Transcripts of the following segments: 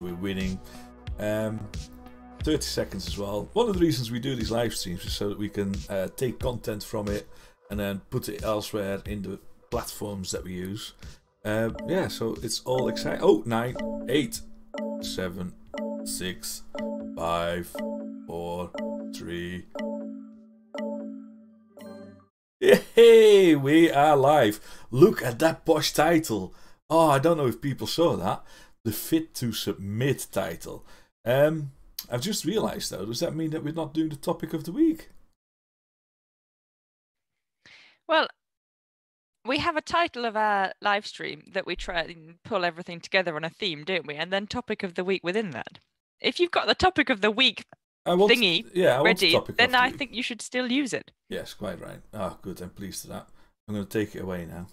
we're winning. Um, 30 seconds as well. One of the reasons we do these live streams is so that we can uh, take content from it and then put it elsewhere in the platforms that we use. Uh, yeah, so it's all exciting. Oh, nine, eight, seven, six, five, four, three. Hey, we are live. Look at that posh title. Oh, I don't know if people saw that. The Fit to Submit title. Um, I've just realised though, does that mean that we're not doing the topic of the week? Well, we have a title of our live stream that we try and pull everything together on a theme, don't we? And then topic of the week within that. If you've got the topic of the week want, thingy yeah, ready, the then I think you should still use it. Yes, quite right. Ah, oh, good. I'm pleased with that. I'm going to take it away now.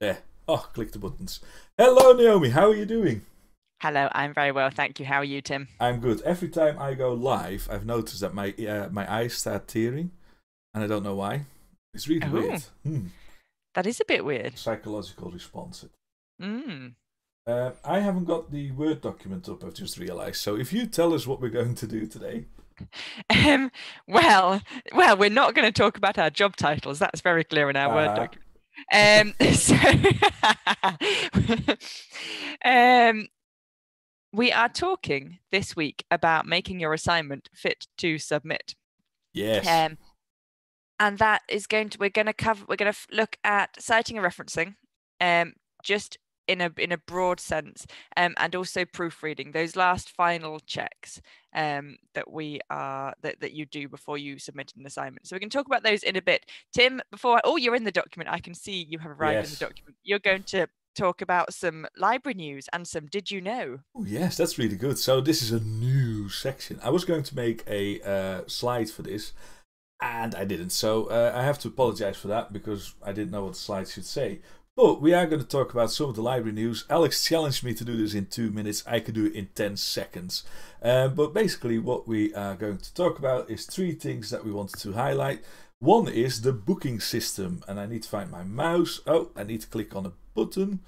There. Oh, click the buttons. Hello, Naomi. How are you doing? Hello, I'm very well, thank you. How are you, Tim? I'm good. Every time I go live, I've noticed that my uh, my eyes start tearing, and I don't know why. It's really Oh. weird. Hmm. That is a bit weird. Psychological response. Mm. Uh, I haven't got the Word document up, I've just realised. So if you tell us what we're going to do today. Um, well, well, we're not going to talk about our job titles. That's very clear in our Word Uh, document. Um, so, um, we are talking this week about making your assignment fit to submit. Yes. Um, and that is going to we're going to cover we're going to look at citing and referencing, um, just in a in a broad sense, um, and also proofreading those last final checks um, that we are that, that you do before you submit an assignment. So we can talk about those in a bit. Tim, before oh you're in the document, I can see you have arrived in the document. You're going to talk about some library news and some did you know? Oh, yes, that's really good. So this is a new section. I was going to make a uh, slide for this, and I didn't. So uh, I have to apologize for that because I didn't know what the slide should say. But we are going to talk about some of the library news. Alex challenged me to do this in two minutes. I could do it in 10 seconds. Uh, but basically, what we are going to talk about is three things that we wanted to highlight. One is the booking system, and I need to find my mouse. Oh, I need to click on a button.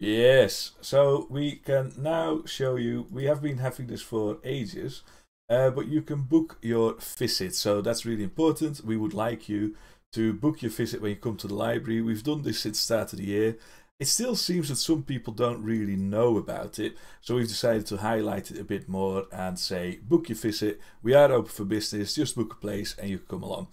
Yes, so we can now show you. We have been having this for ages, uh, but you can book your visit. So that's really important. We would like you to book your visit when you come to the library. We've done this since the start of the year. It still seems that some people don't really know about it, so we've decided to highlight it a bit more and say, book your visit. We are open for business. Just book a place and you can come along.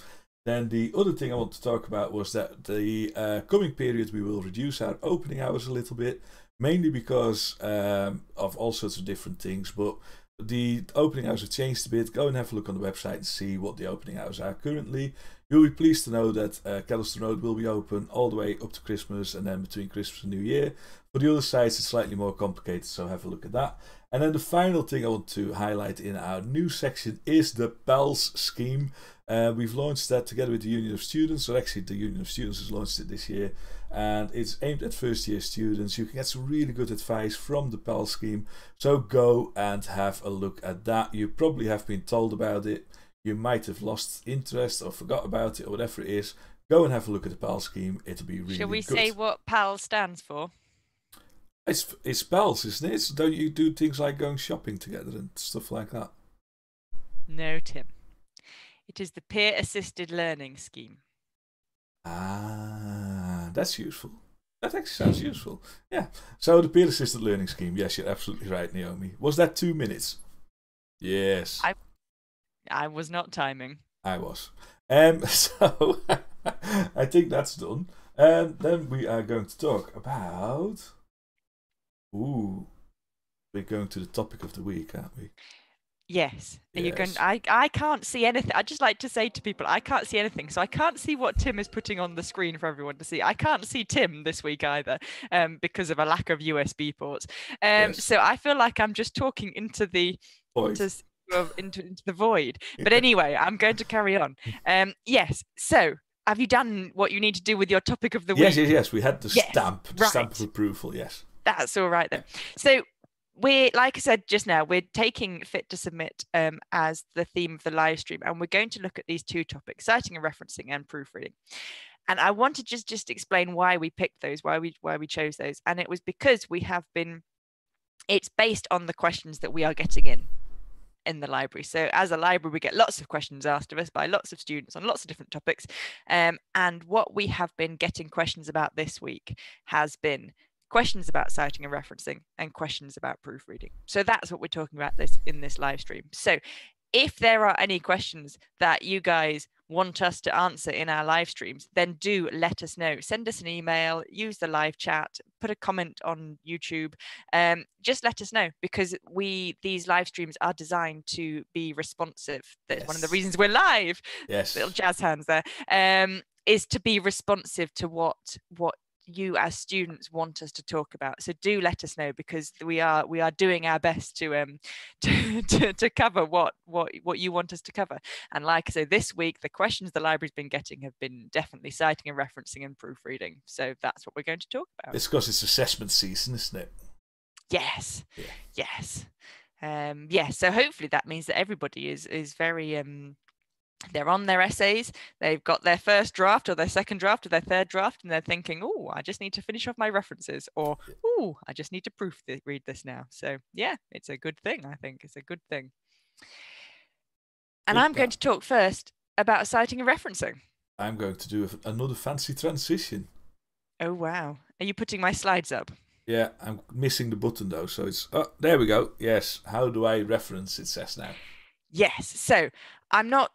Then the other thing I want to talk about was that the uh, coming period we will reduce our opening hours a little bit, mainly because um, of all sorts of different things. But the opening hours have changed a bit. Go and have a look on the website and see what the opening hours are currently. You'll be pleased to know that uh, Kedleston Road will be open all the way up to Christmas and then between Christmas and New Year. For the other sites, it's slightly more complicated, so have a look at that. And then the final thing I want to highlight in our new section is the PALS scheme. Uh, we've launched that together with the Union of Students, or actually, the Union of Students has launched it this year, and it's aimed at first year students. You can get some really good advice from the PAL scheme, so go and have a look at that. You probably have been told about it, you might have lost interest or forgot about it, or whatever it is. Go and have a look at the PAL scheme, it'll be really Shall we good. say what PAL stands for? It's, it's PALs, isn't it? It's- don't you do things like going shopping together and stuff like that? No, Tim. It is the peer assisted learning scheme. Ah, that's useful. That actually sounds useful. Yeah. So the peer assisted learning scheme. Yes, you're absolutely right, Naomi. Was that two minutes? Yes, I- I was not timing. I was. Um, so I think that's done. And then we are going to talk about. Ooh, we're going to the topic of the week, aren't we? Yes. Are you going I I can't see anything. I just like to say to people, I can't see anything. So I can't see what Tim is putting on the screen for everyone to see. I can't see Tim this week either, um, because of a lack of USB ports. Um, Yes. so I feel like I'm just talking into the into, into into the void. But anyway, I'm going to carry on. Um, yes. So have you done what you need to do with your topic of the yes, week? yes, yes. Yes. We had the Yes, stamp, the stamp of approval. Yes. That's all right then. So we're like I said just now, we're taking fit to submit um, as the theme of the live stream, and we're going to look at these two topics: citing and referencing, and proofreading. And I want to just just explain why we picked those, why we why we chose those, and it was because we have been it's based on the questions that we are getting in in the library. So as a library, we get lots of questions asked of us by lots of students on lots of different topics. Um, and what we have been getting questions about this week has been questions about citing and referencing and questions about proofreading. So that's what we're talking about this in this live stream. So if there are any questions that you guys want us to answer in our live streams, then do let us know. Send us an email, use the live chat, put a comment on YouTube. Um, just let us know because we these live streams are designed to be responsive. That's yes. one of the reasons we're live. Yes, little jazz hands there. Um, is to be responsive to what what you as students want us to talk about so do let us know because we are we are doing our best to um to, to, to, cover what what what you want us to cover. And like i say this week the questions the library's been getting have been definitely citing and referencing and proofreading. So that's what we're going to talk about. It's because it's assessment season isn't it? Yes. Yeah. yes. Um yeah so hopefully that means that everybody is is very um they're on their essays they've got their first draft or their second draft or their third draft and they're thinking oh i just need to finish off my references or oh i just need to proof th- read this now. So yeah it's a good thing i think. It's a good thing. And good i'm going to talk first about citing and referencing. I'm going to do another fancy transition. Oh wow. Are you putting my slides up? Yeah i'm missing the button though so it's oh there we go. Yes how do i reference it says now. Yes so i'm not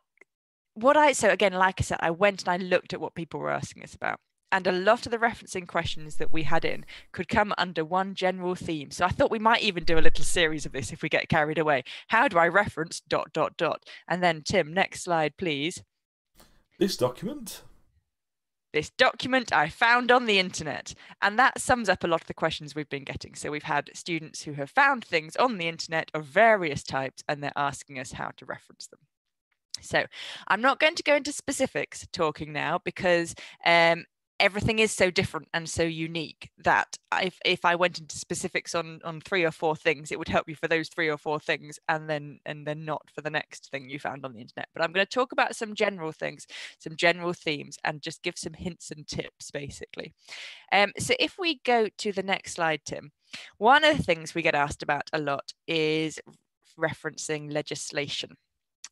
what I so again, like I said, I went and I looked at what people were asking us about. And a lot of the referencing questions that we had in could come under one general theme. So I thought we might even do a little series of this if we get carried away. How do I reference dot dot dot? And then Tim, next slide, please. This document. This document I found on the internet. And that sums up a lot of the questions we've been getting. So we've had students who have found things on the internet of various types and they're asking us how to reference them. So I'm not going to go into specifics talking now because um, everything is so different and so unique that if, if I went into specifics on on three or four things, it would help you for those three or four things and then and then not for the next thing you found on the internet. But I'm going to talk about some general things, some general themes, and just give some hints and tips basically. Um, so if we go to the next slide, Tim, one of the things we get asked about a lot is referencing legislation.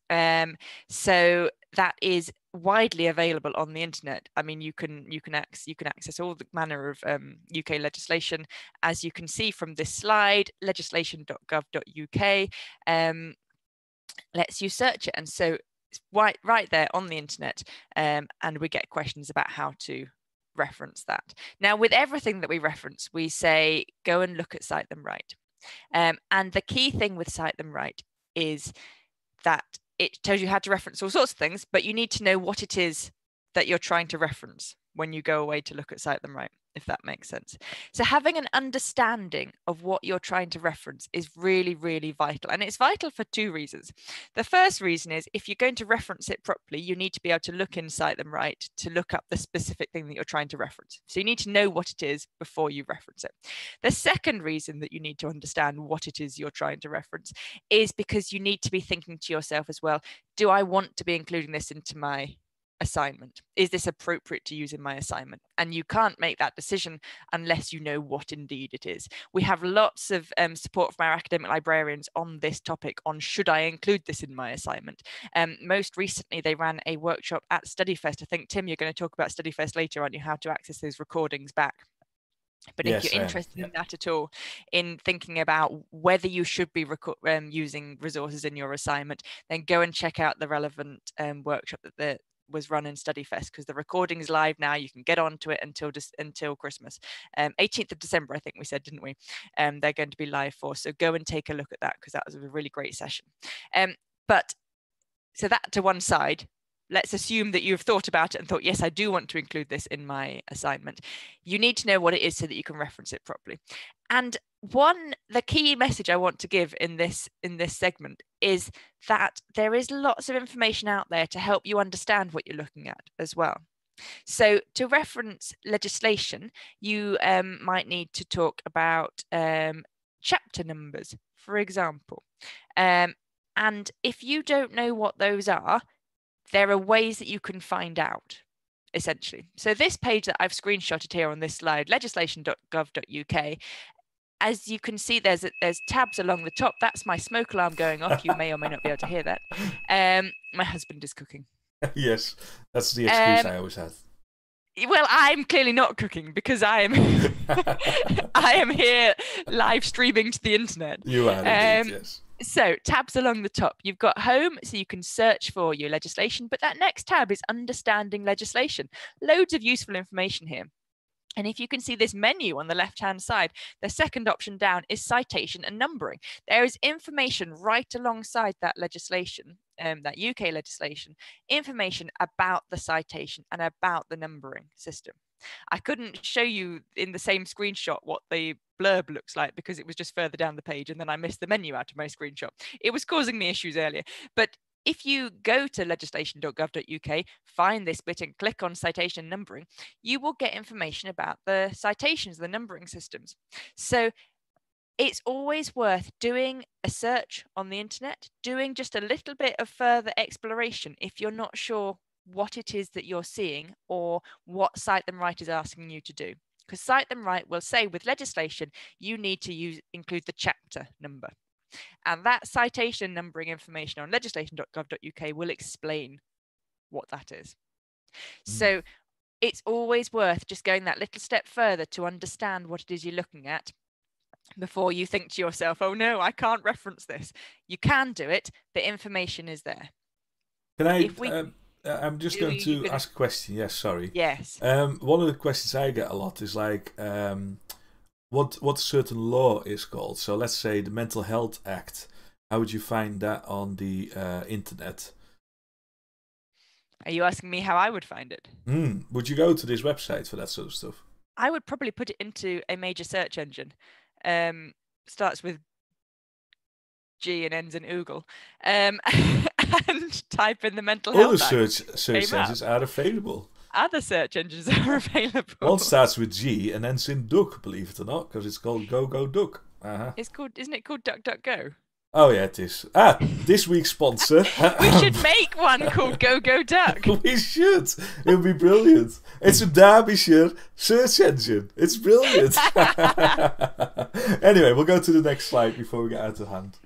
Um, so that is widely available on the internet. I mean, you can you can access you can access all the manner of um, UK legislation, as you can see from this slide. Legislation.gov.uk um, lets you search it, and so it's right right there on the internet, um, and we get questions about how to reference that. Now, with everything that we reference, we say go and look at Cite Them Right, um, and the key thing with Cite Them Right is that it tells you how to reference all sorts of things, but you need to know what it is that you're trying to reference when you go away to look at Cite Them Right if that makes sense. So having an understanding of what you're trying to reference is really, really vital. And it's vital for two reasons. The first reason is if you're going to reference it properly, you need to be able to look in Cite Them Right to look up the specific thing that you're trying to reference. So you need to know what it is before you reference it. The second reason that you need to understand what it is you're trying to reference is because you need to be thinking to yourself as well, do I want to be including this into my assignment? Is this appropriate to use in my assignment? And you can't make that decision unless you know what indeed it is. We have lots of um, support from our academic librarians on this topic on should I include this in my assignment. Um, most recently, they ran a workshop at StudyFest. I think, Tim, you're going to talk about StudyFest later, aren't you? How to access those recordings back. But yes, if you're interested in that at all, in thinking about whether you should be um, using resources in your assignment, then go and check out the relevant um, workshop that the was run in StudyFest because the recording is live now. You can get onto it until just until Christmas, um, 18th of December, I think we said, didn't we? Um, they're going to be live for. So go and take a look at that because that was a really great session. Um, but so that to one side, let's assume that you've thought about it and thought, yes, I do want to include this in my assignment. You need to know what it is so that you can reference it properly. And one the key message i want to give in this in this segment is that there is lots of information out there to help you understand what you're looking at as well so to reference legislation you um, might need to talk about um, chapter numbers for example um, and if you don't know what those are there are ways that you can find out essentially. So this page that I've screenshotted here on this slide, legislation.gov.uk, as you can see, there's there's tabs along the top. That's my smoke alarm going off. You may or may not be able to hear that. Um, my husband is cooking. yes, that's the excuse Um, I always had. Well, I'm clearly not cooking because I am I am here live streaming to the internet. You are indeed, Um, yes. So, tabs along the top. You've got home, so you can search for your legislation, but that next tab is understanding legislation. Loads of useful information here. And if you can see this menu on the left hand side, the second option down is citation and numbering. There is information right alongside that legislation, um, that UK legislation, information about the citation and about the numbering system. I couldn't show you in the same screenshot what the blurb looks like because it was just further down the page and then I missed the menu out of my screenshot. It was causing me issues earlier. But if you go to legislation.gov.uk, find this bit and click on citation numbering, you will get information about the citations, the numbering systems. So it's always worth doing a search on the internet, doing just a little bit of further exploration if you're not sure what it is that you're seeing or what Cite Them Right is asking you to do. Because Cite Them Right will say with legislation, you need to use include the chapter number. And that citation numbering information on legislation.gov.uk will explain what that is. Mm. So it's always worth just going that little step further to understand what it is you're looking at before you think to yourself, oh no, I can't reference this. You can do it, the information is there. Can I? if we- um, I'm just You- gonna... ask a question. Yes, sorry. Yes. Um, one of the questions I get a lot is like, um, what what a certain law is called. So let's say the Mental Health Act. How would you find that on the uh, internet? Are you asking me how I would find it? Hmm. Would you go to this website for that sort of stuff? I would probably put it into a major search engine. Um, starts with G and ends in Oogle. Um, and type in the mental Other health. Search search up. engines are available. Other search engines are available. One starts with G and ends in Duck, believe it or not, because it's called Go Go Duck. Uh-huh. It's called, isn't it called Duck Duck Go? Oh yeah, it is. Ah, this week's sponsor. We should make one called Go Go Duck. we should. It would be brilliant. It's a Derbyshire search engine. It's brilliant. anyway, we'll go to the next slide before we get out of hand.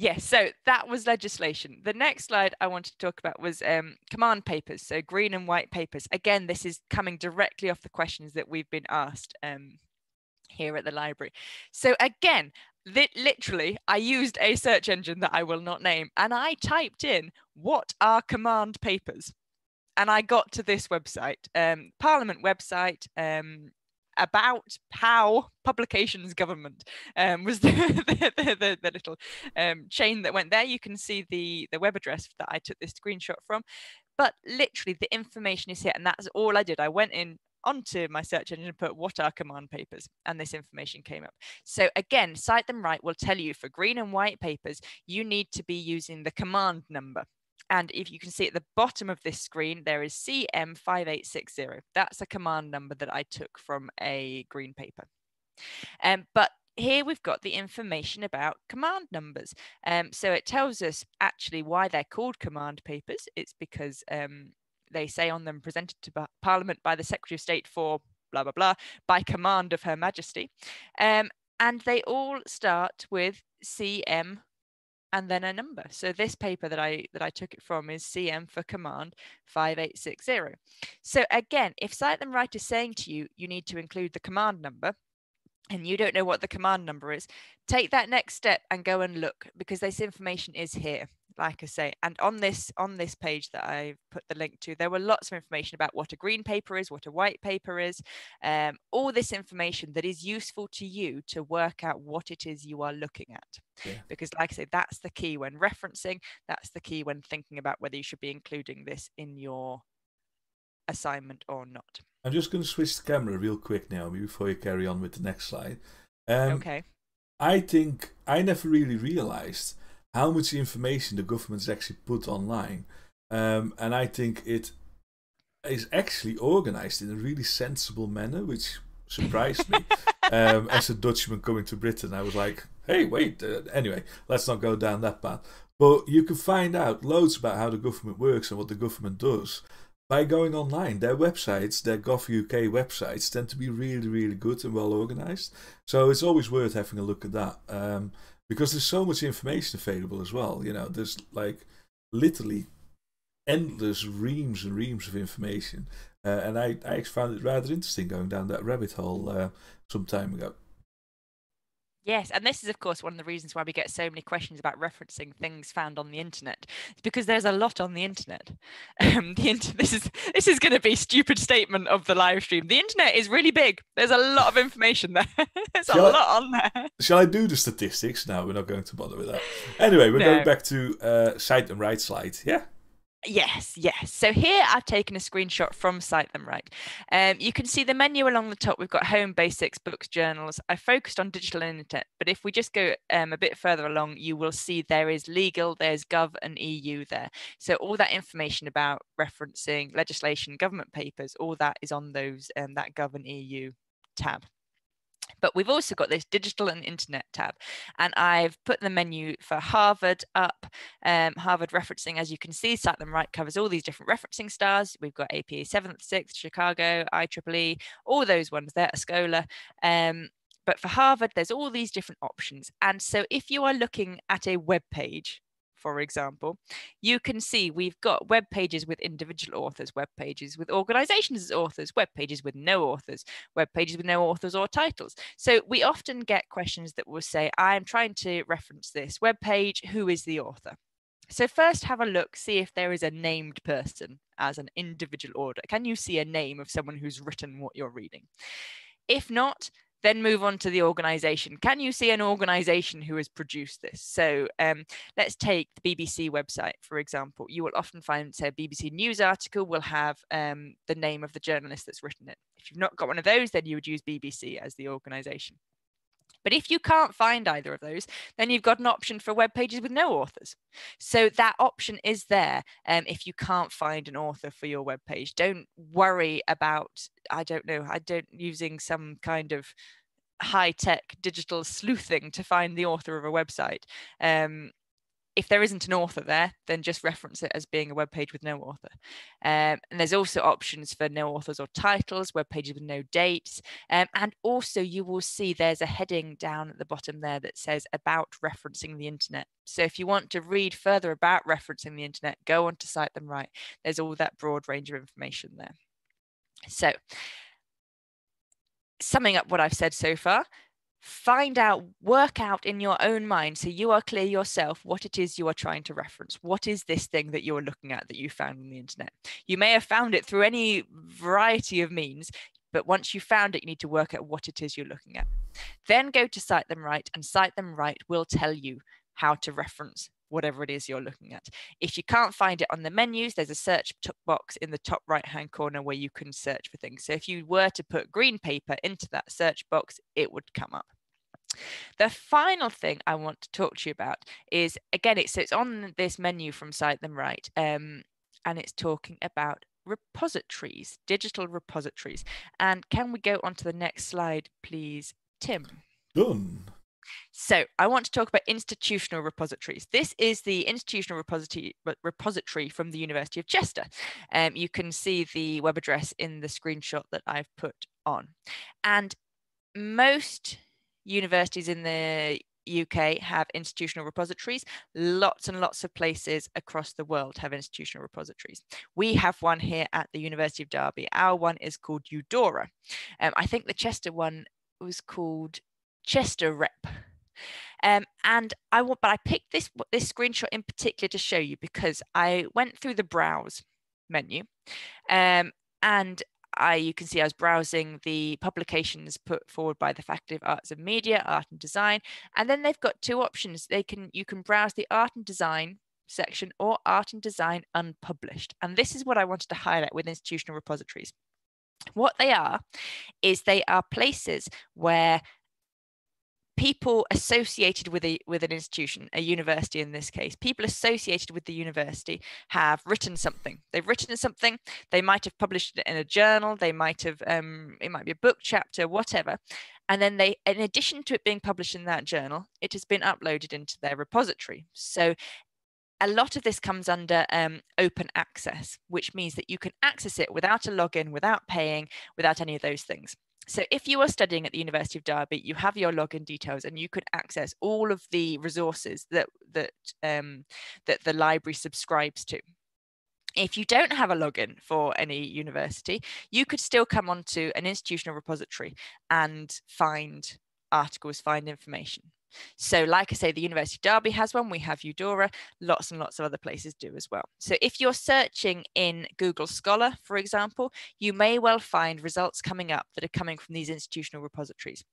Yes, so that was legislation. The next slide I wanted to talk about was um, command papers, so green and white papers. Again, this is coming directly off the questions that we've been asked um, here at the library. So again, li- literally, I used a search engine that I will not name, and I typed in what are command papers, and I got to this website, um, Parliament website. About how publications government um, was the, the, the, the, the little um, chain that went there. You can see the, the web address that I took this screenshot from. But literally, the information is here, and that's all I did. I went in onto my search engine and put what are command papers, and this information came up. So again, Cite Them Right will tell you for green and white papers, you need to be using the command number. And if you can see at the bottom of this screen, there is CM5860. That's a command number that I took from a green paper. Um, but here we've got the information about command numbers. Um, so it tells us actually why they're called command papers. It's because um, they say on them presented to Parliament by the Secretary of State for blah, blah, blah, by command of Her Majesty. Um, and they all start with CM and then a number. So this paper that I that I took it from is CM for command 5860. So again, if Cite Them Right is saying to you, you need to include the command number, and you don't know what the command number is, take that next step and go and look because this information is here. Like I say, and on this on this page that I put the link to, there were lots of information about what a green paper is, what a white paper is, um, all this information that is useful to you to work out what it is you are looking at. Yeah. Because, like I say, that's the key when referencing. That's the key when thinking about whether you should be including this in your assignment or not. I'm just going to switch the camera real quick now before you carry on with the next slide. Um, okay. I think I never really realized how much information the government government's actually put online. Um, and I think it is actually organized in a really sensible manner, which surprised me. um, as a Dutchman coming to Britain, I was like, hey, wait. Uh, anyway, let's not go down that path. But you can find out loads about how the government works and what the government does by going online. Their websites, their GovUK websites, tend to be really, really good and well organized. So it's always worth having a look at that um, because there's so much information available as well. You know, there's like literally endless reams and reams of information. Uh, and I, I found it rather interesting going down that rabbit hole uh, some time ago. Yes, and this is, of course, one of the reasons why we get so many questions about referencing things found on the internet. It's because there's a lot on the internet. Um, the inter- this is this is going to be stupid statement of the live stream. The internet is really big. There's a lot of information there. there's shall a I, lot on there. Shall I do the statistics? No, we're not going to bother with that. Anyway, we're no. going back to uh, Cite Them Right slide. Yeah. Yes, yes. So here I've taken a screenshot from Cite Them Right. Um, you can see the menu along the top. We've got home, basics, books, journals. I focused on digital internet, but if we just go um, a bit further along, you will see there is legal, there's gov and EU there. So all that information about referencing legislation, government papers, all that is on those um, that gov and EU tab. But we've also got this digital and internet tab. And I've put the menu for Harvard up. Um, Harvard referencing, as you can see, Them Right covers all these different referencing stars. We've got APA 7th, 6th, Chicago, IEEE, all those ones there, OSCOLA. Um, but for Harvard, there's all these different options. And so if you are looking at a web page, for example, you can see we've got web pages with individual authors, web pages with organizations as authors, web pages with no authors, web pages with no authors or titles. So we often get questions that will say, I'm trying to reference this web page, who is the author? So first have a look, see if there is a named person as an individual order. Can you see a name of someone who's written what you're reading? If not, then move on to the organization. Can you see an organization who has produced this? So um, let's take the BBC website, for example. You will often find, say, a BBC News article will have um, the name of the journalist that's written it. If you've not got one of those, then you would use BBC as the organization. But if you can't find either of those, then you've got an option for web pages with no authors. So that option is there um, if you can't find an author for your web page. Don't worry about, I don't know, I don't using some kind of high tech digital sleuthing to find the author of a website. Um, if there isn't an author there, then just reference it as being a web page with no author. Um, and there's also options for no authors or titles, web pages with no dates. Um, and also you will see there's a heading down at the bottom there that says about referencing the internet. So if you want to read further about referencing the internet, go on to Cite Them Right. There's all that broad range of information there. So summing up what I've said so far, find out, work out in your own mind so you are clear yourself what it is you are trying to reference. What is this thing that you're looking at that you found on the internet? You may have found it through any variety of means, but once you found it, you need to work out what it is you're looking at. Then go to Cite Them Right, and Cite Them Right will tell you how to reference whatever it is you're looking at. If you can't find it on the menus, there's a search box in the top right hand corner where you can search for things. So if you were to put green paper into that search box, it would come up. The final thing I want to talk to you about is again, it's, it's on this menu from Cite Them Right, um, and it's talking about repositories, digital repositories. And can we go on to the next slide, please, Tim? Done. So I want to talk about institutional repositories. This is the institutional repository, repository from the University of Chester. Um, you can see the web address in the screenshot that I've put on. And most universities in the UK have institutional repositories. Lots and lots of places across the world have institutional repositories. We have one here at the University of Derby. Our one is called UDORA. Um, I think the Chester one was called Chester Rep. Um, and I want, but I picked this this screenshot in particular to show you because I went through the browse menu, um, and I you can see I was browsing the publications put forward by the Faculty of Arts and Media, Art and Design, and then they've got two options. They can you can browse the Art and Design section or Art and Design Unpublished, and this is what I wanted to highlight with institutional repositories. What they are is they are places where people associated with a with an institution a university in this case people associated with the university have written something. They've written something. They might have published it in a journal. They might have um, it might be a book chapter whatever. And then they in addition to it being published in that journal it has been uploaded into their repository. So a lot of this comes under um, open access, which means that you can access it without a login, without paying, without any of those things. So if you are studying at the University of Derby, you have your login details and you could access all of the resources that that um, that the library subscribes to. If you don't have a login for any university, you could still come onto an institutional repository and find articles, find information. So, like I say, the University of Derby has one, we have UDORA, lots and lots of other places do as well. So, if you're searching in Google Scholar, for example, you may well find results coming up that are coming from these institutional repositories.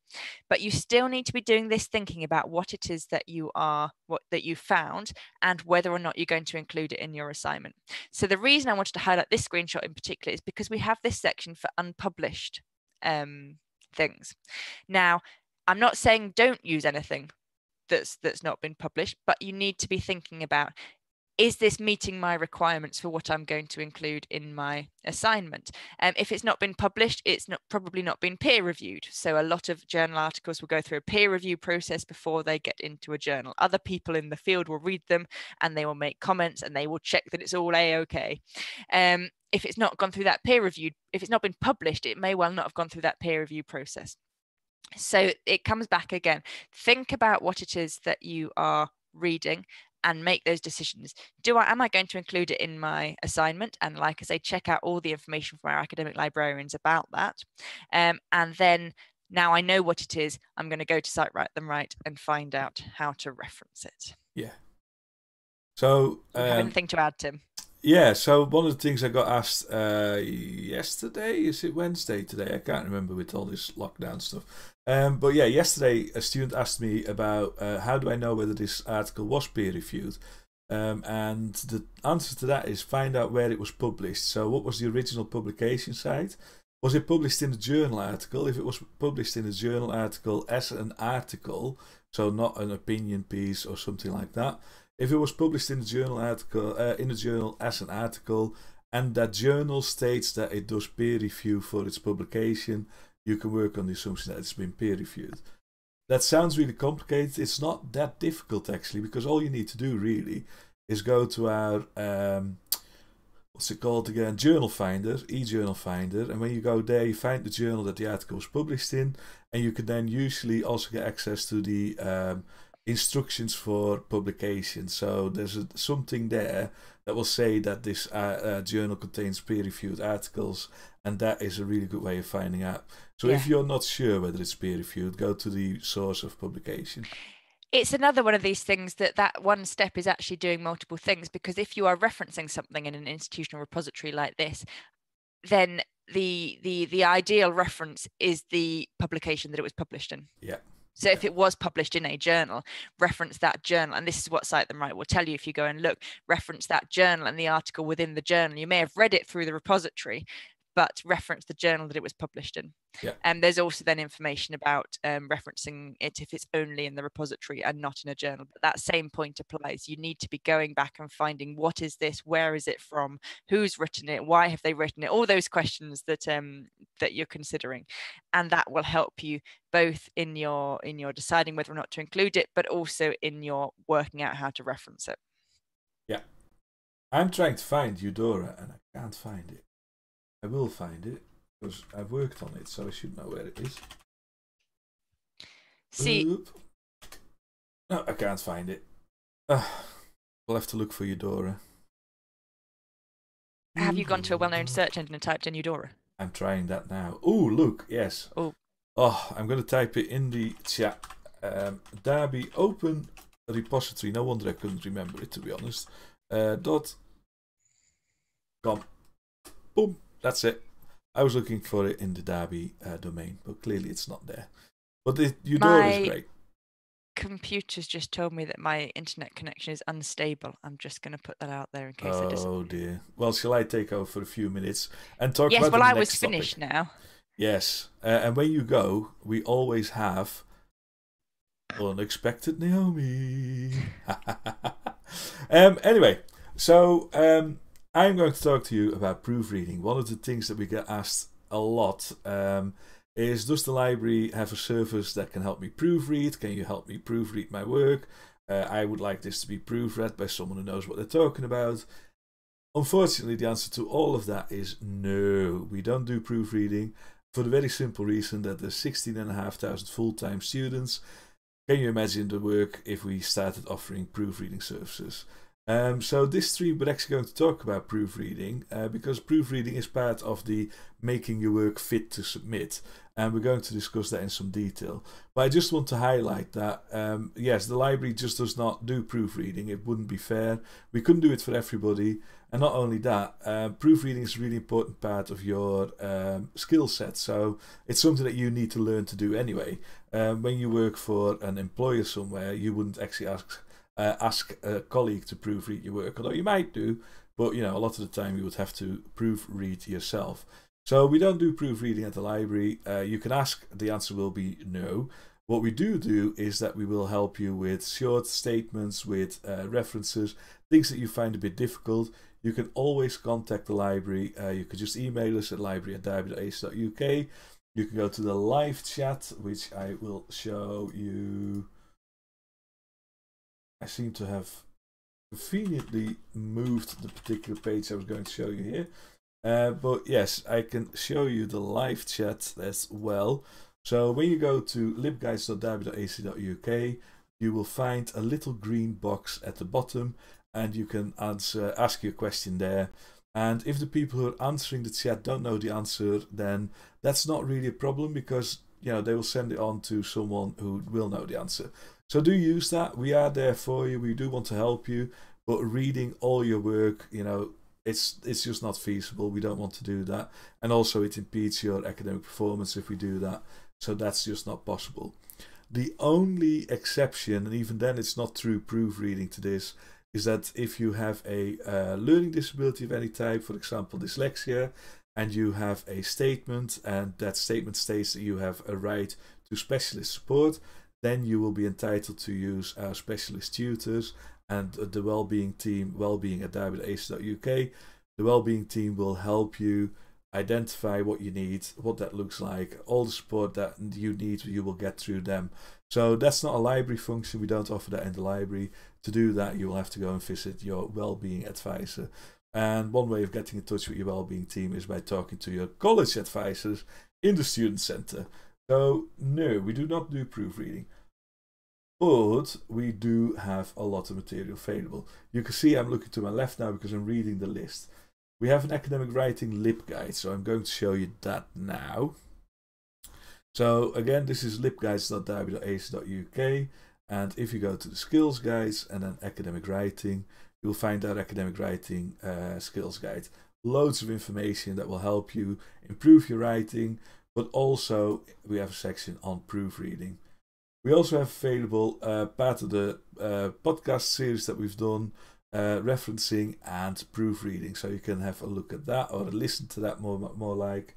But you still need to be doing this thinking about what it is that you are, what that you found, and whether or not you're going to include it in your assignment. So, the reason I wanted to highlight this screenshot in particular is because we have this section for unpublished um, things. Now, I'm not saying don't use anything that's that's not been published, but you need to be thinking about is this meeting my requirements for what I'm going to include in my assignment? Um, if it's not been published, it's not probably not been peer reviewed. So a lot of journal articles will go through a peer review process before they get into a journal. Other people in the field will read them and they will make comments and they will check that it's all a-okay. Um, if it's not gone through that peer review, if it's not been published, it may well not have gone through that peer review process. So it comes back again. Think about what it is that you are reading and make those decisions. Do I am I going to include it in my assignment? And like I say, check out all the information from our academic librarians about that. Um, and then now I know what it is, I'm going to go to Cite Write Them Right and find out how to reference it. Yeah. So um, anything to add, Tim? Yeah, so one of the things I got asked uh, yesterday, is it Wednesday today? I can't remember with all this lockdown stuff. Um, but yeah, yesterday a student asked me about uh, how do I know whether this article was peer reviewed? Um, and the answer to that is find out where it was published. So, what was the original publication site? Was it published in a journal article? If it was published in a journal article as an article, so not an opinion piece or something like that. If it was published in a journal article, uh, in a journal as an article, and that journal states that it does peer review for its publication, you can work on the assumption that it's been peer reviewed. That sounds really complicated. It's not that difficult actually, because all you need to do really is go to our um, what's it called again? Journal Finder, e-journal finder, and when you go there, you find the journal that the article was published in, and you can then usually also get access to the um, instructions for publication. So there's a, something there that will say that this uh, uh, journal contains peer-reviewed articles, and that is a really good way of finding out. So yeah. if you're not sure whether it's peer-reviewed, go to the source of publication. It's another one of these things that that one step is actually doing multiple things because if you are referencing something in an institutional repository like this, then the the the ideal reference is the publication that it was published in. Yeah. So if it was published in a journal, reference that journal, and this is what Cite Them Right will tell you if you go and look, reference that journal and the article within the journal. You may have read it through the repository, but reference the journal that it was published in. Yeah. And there's also then information about um, referencing it if it's only in the repository and not in a journal. But that same point applies. You need to be going back and finding what is this, where is it from, who's written it, why have they written it, all those questions that um, that you're considering, and that will help you both in your in your deciding whether or not to include it, but also in your working out how to reference it. Yeah, I'm trying to find UDORA and I can't find it. I will find it because I've worked on it, so I should know where it is. See. Oop. No, I can't find it. Uh, we'll have to look for UDORA. Have you gone to a well-known search engine and typed in UDORA? I'm trying that now. Oh, look, yes. Oh. Oh, I'm going to type it in the chat. Um, Derby Open Repository. No wonder I couldn't remember it, to be honest. Uh, dot com. Boom. That's it. I was looking for it in the Derby uh, domain, but clearly it's not there. But the UDORA my is great. Computer's just told me that my internet connection is unstable. I'm just going to put that out there in case oh, it Oh dear. Well, shall I take over for a few minutes and talk about yes, about well, the I next was finished topic? now. Yes, uh, and when you go, we always have unexpected Naomi. um, anyway, so um, I'm going to talk to you about proofreading. One of the things that we get asked a lot um, is Does the library have a service that can help me proofread? Can you help me proofread my work? uh, I would like this to be proofread by someone who knows what they're talking about. Unfortunately, the answer to all of that is no. We don't do proofreading for the very simple reason that there's 16,500 full-time students. Can you imagine the work if we started offering proofreading services? Um, so this stream we're actually going to talk about proofreading uh, because proofreading is part of the making your work fit to submit and we're going to discuss that in some detail. But I just want to highlight that um, yes, the library just does not do proofreading. It wouldn't be fair. We couldn't do it for everybody, and not only that, uh, proofreading is a really important part of your um, skill set. So it's something that you need to learn to do anyway. Um, when you work for an employer somewhere, you wouldn't actually ask uh, ask a colleague to proofread your work, although you might do. But you know, a lot of the time you would have to proofread yourself. So we don't do proofreading at the library. Uh, you can ask, the answer will be no. What we do do is that we will help you with short statements, with uh, references, things that you find a bit difficult. You can always contact the library. Uh, you can just email us at library at derby.ac.uk. You can go to the live chat, which I will show you. I seem to have conveniently moved the particular page I was going to show you here. Uh, but yes, I can show you the live chat as well. So when you go to libguides.derby.ac.uk, you will find a little green box at the bottom and you can answer, ask your question there. And if the people who are answering the chat don't know the answer, then that's not really a problem because you know they will send it on to someone who will know the answer. So do use that. We are there for you. We do want to help you. But reading all your work, you know, it's it's just not feasible. We don't want to do that, and also it impedes your academic performance if we do that. So that's just not possible. The only exception, and even then it's not true proofreading to this, is that if you have a uh, learning disability of any type, for example dyslexia, and you have a statement, and that statement states that you have a right to specialist support, then you will be entitled to use our specialist tutors and the well-being team, well-being at derby.ac.uk. The well-being team will help you identify what you need, what that looks like, all the support that you need, you will get through them. So that's not a library function. We don't offer that in the library. To do that, you will have to go and visit your well-being advisor. And one way of getting in touch with your well-being team is by talking to your college advisors in the student center. So no, we do not do proofreading. But we do have a lot of material available. You can see I'm looking to my left now because I'm reading the list. We have an academic writing LibGuide, so I'm going to show you that now. So again, this is libguides.derby.ac.uk and if you go to the skills guides and then academic writing, you'll find our academic writing uh, skills guide. Loads of information that will help you improve your writing, but also we have a section on proofreading. We also have available uh, part of the uh, podcast series that we've done, uh, referencing and proofreading. So you can have a look at that or listen to that more, more like.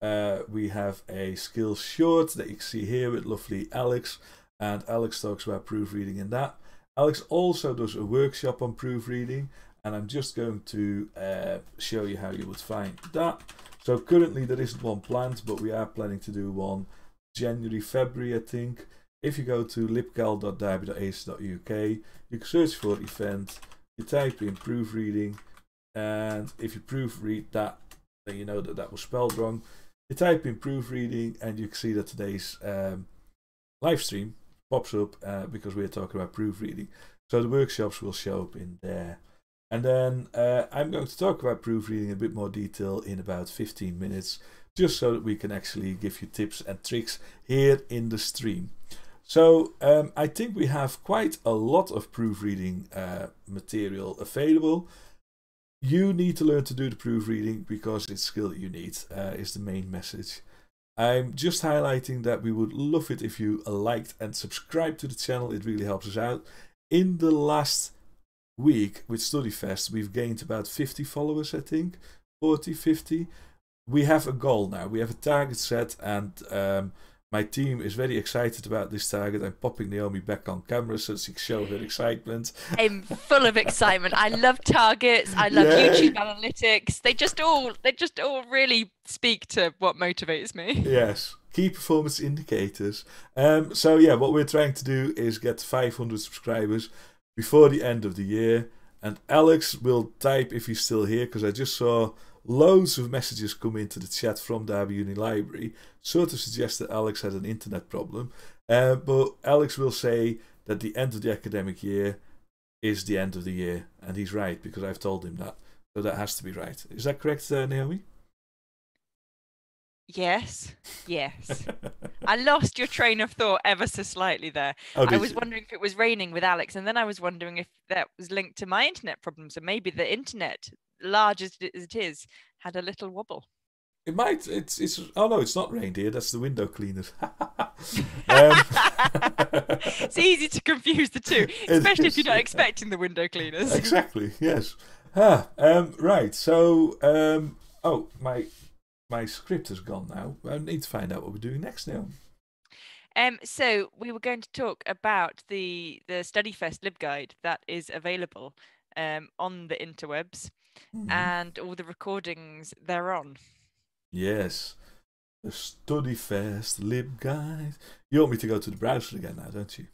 Uh, we have a skills short that you can see here with lovely Alex, and Alex talks about proofreading in that. Alex also does a workshop on proofreading, and I'm just going to uh, show you how you would find that. So currently there isn't one planned, but we are planning to do one January, February, I think. If you go to libcal.derby.ac.uk, you can search for event, you type in proofreading, and if you proofread that, then you know that that was spelled wrong. You type in proofreading, and you can see that today's um, live stream pops up uh, because we're talking about proofreading. So the workshops will show up in there. And then uh, I'm going to talk about proofreading in a bit more detail in about 15 minutes, just so that we can actually give you tips and tricks here in the stream. So um, I think we have quite a lot of proofreading uh, material available. You need to learn to do the proofreading because it's skill you need, uh, is the main message. I'm just highlighting that we would love it if you liked and subscribed to the channel. It really helps us out. In the last week with StudyFest, we've gained about 50 followers, I think, 40, 50. We have a goal now. We have a target set and um, my team is very excited about this target. I'm popping Naomi back on camera so she can show her excitement. I'm full of excitement. I love targets. I love yeah. YouTube analytics. They just all they just all really speak to what motivates me. Yes. key performance indicators. Um, so yeah, what we're trying to do is get 500 subscribers before the end of the year. And Alex will type if he's still here because I just saw loads of messages come into the chat from Derby Uni Library, sort of suggest that Alex had an internet problem. Uh, but Alex will say that the end of the academic year is the end of the year, and he's right because I've told him that. So that has to be right. Is that correct, uh, Naomi? Yes, yes. I lost your train of thought ever so slightly there. Oh, I was you? wondering if it was raining with Alex, and then I was wondering if that was linked to my internet problem. So maybe the internet, large as it is, had a little wobble. It might. It's. It's. Oh no, it's not reindeer. That's the window cleaners. um, it's easy to confuse the two, especially if you're not expecting the window cleaners. exactly. Yes. Ah, um, right. So. Um, oh, my my script has gone now. I need to find out what we're doing next now. Um, so we were going to talk about the the StudyFest LibGuide that is available um, on the interwebs Mhm. and all the recordings thereon. Yes. The Study Fest LibGuide. You want me to go to the browser again now, don't you?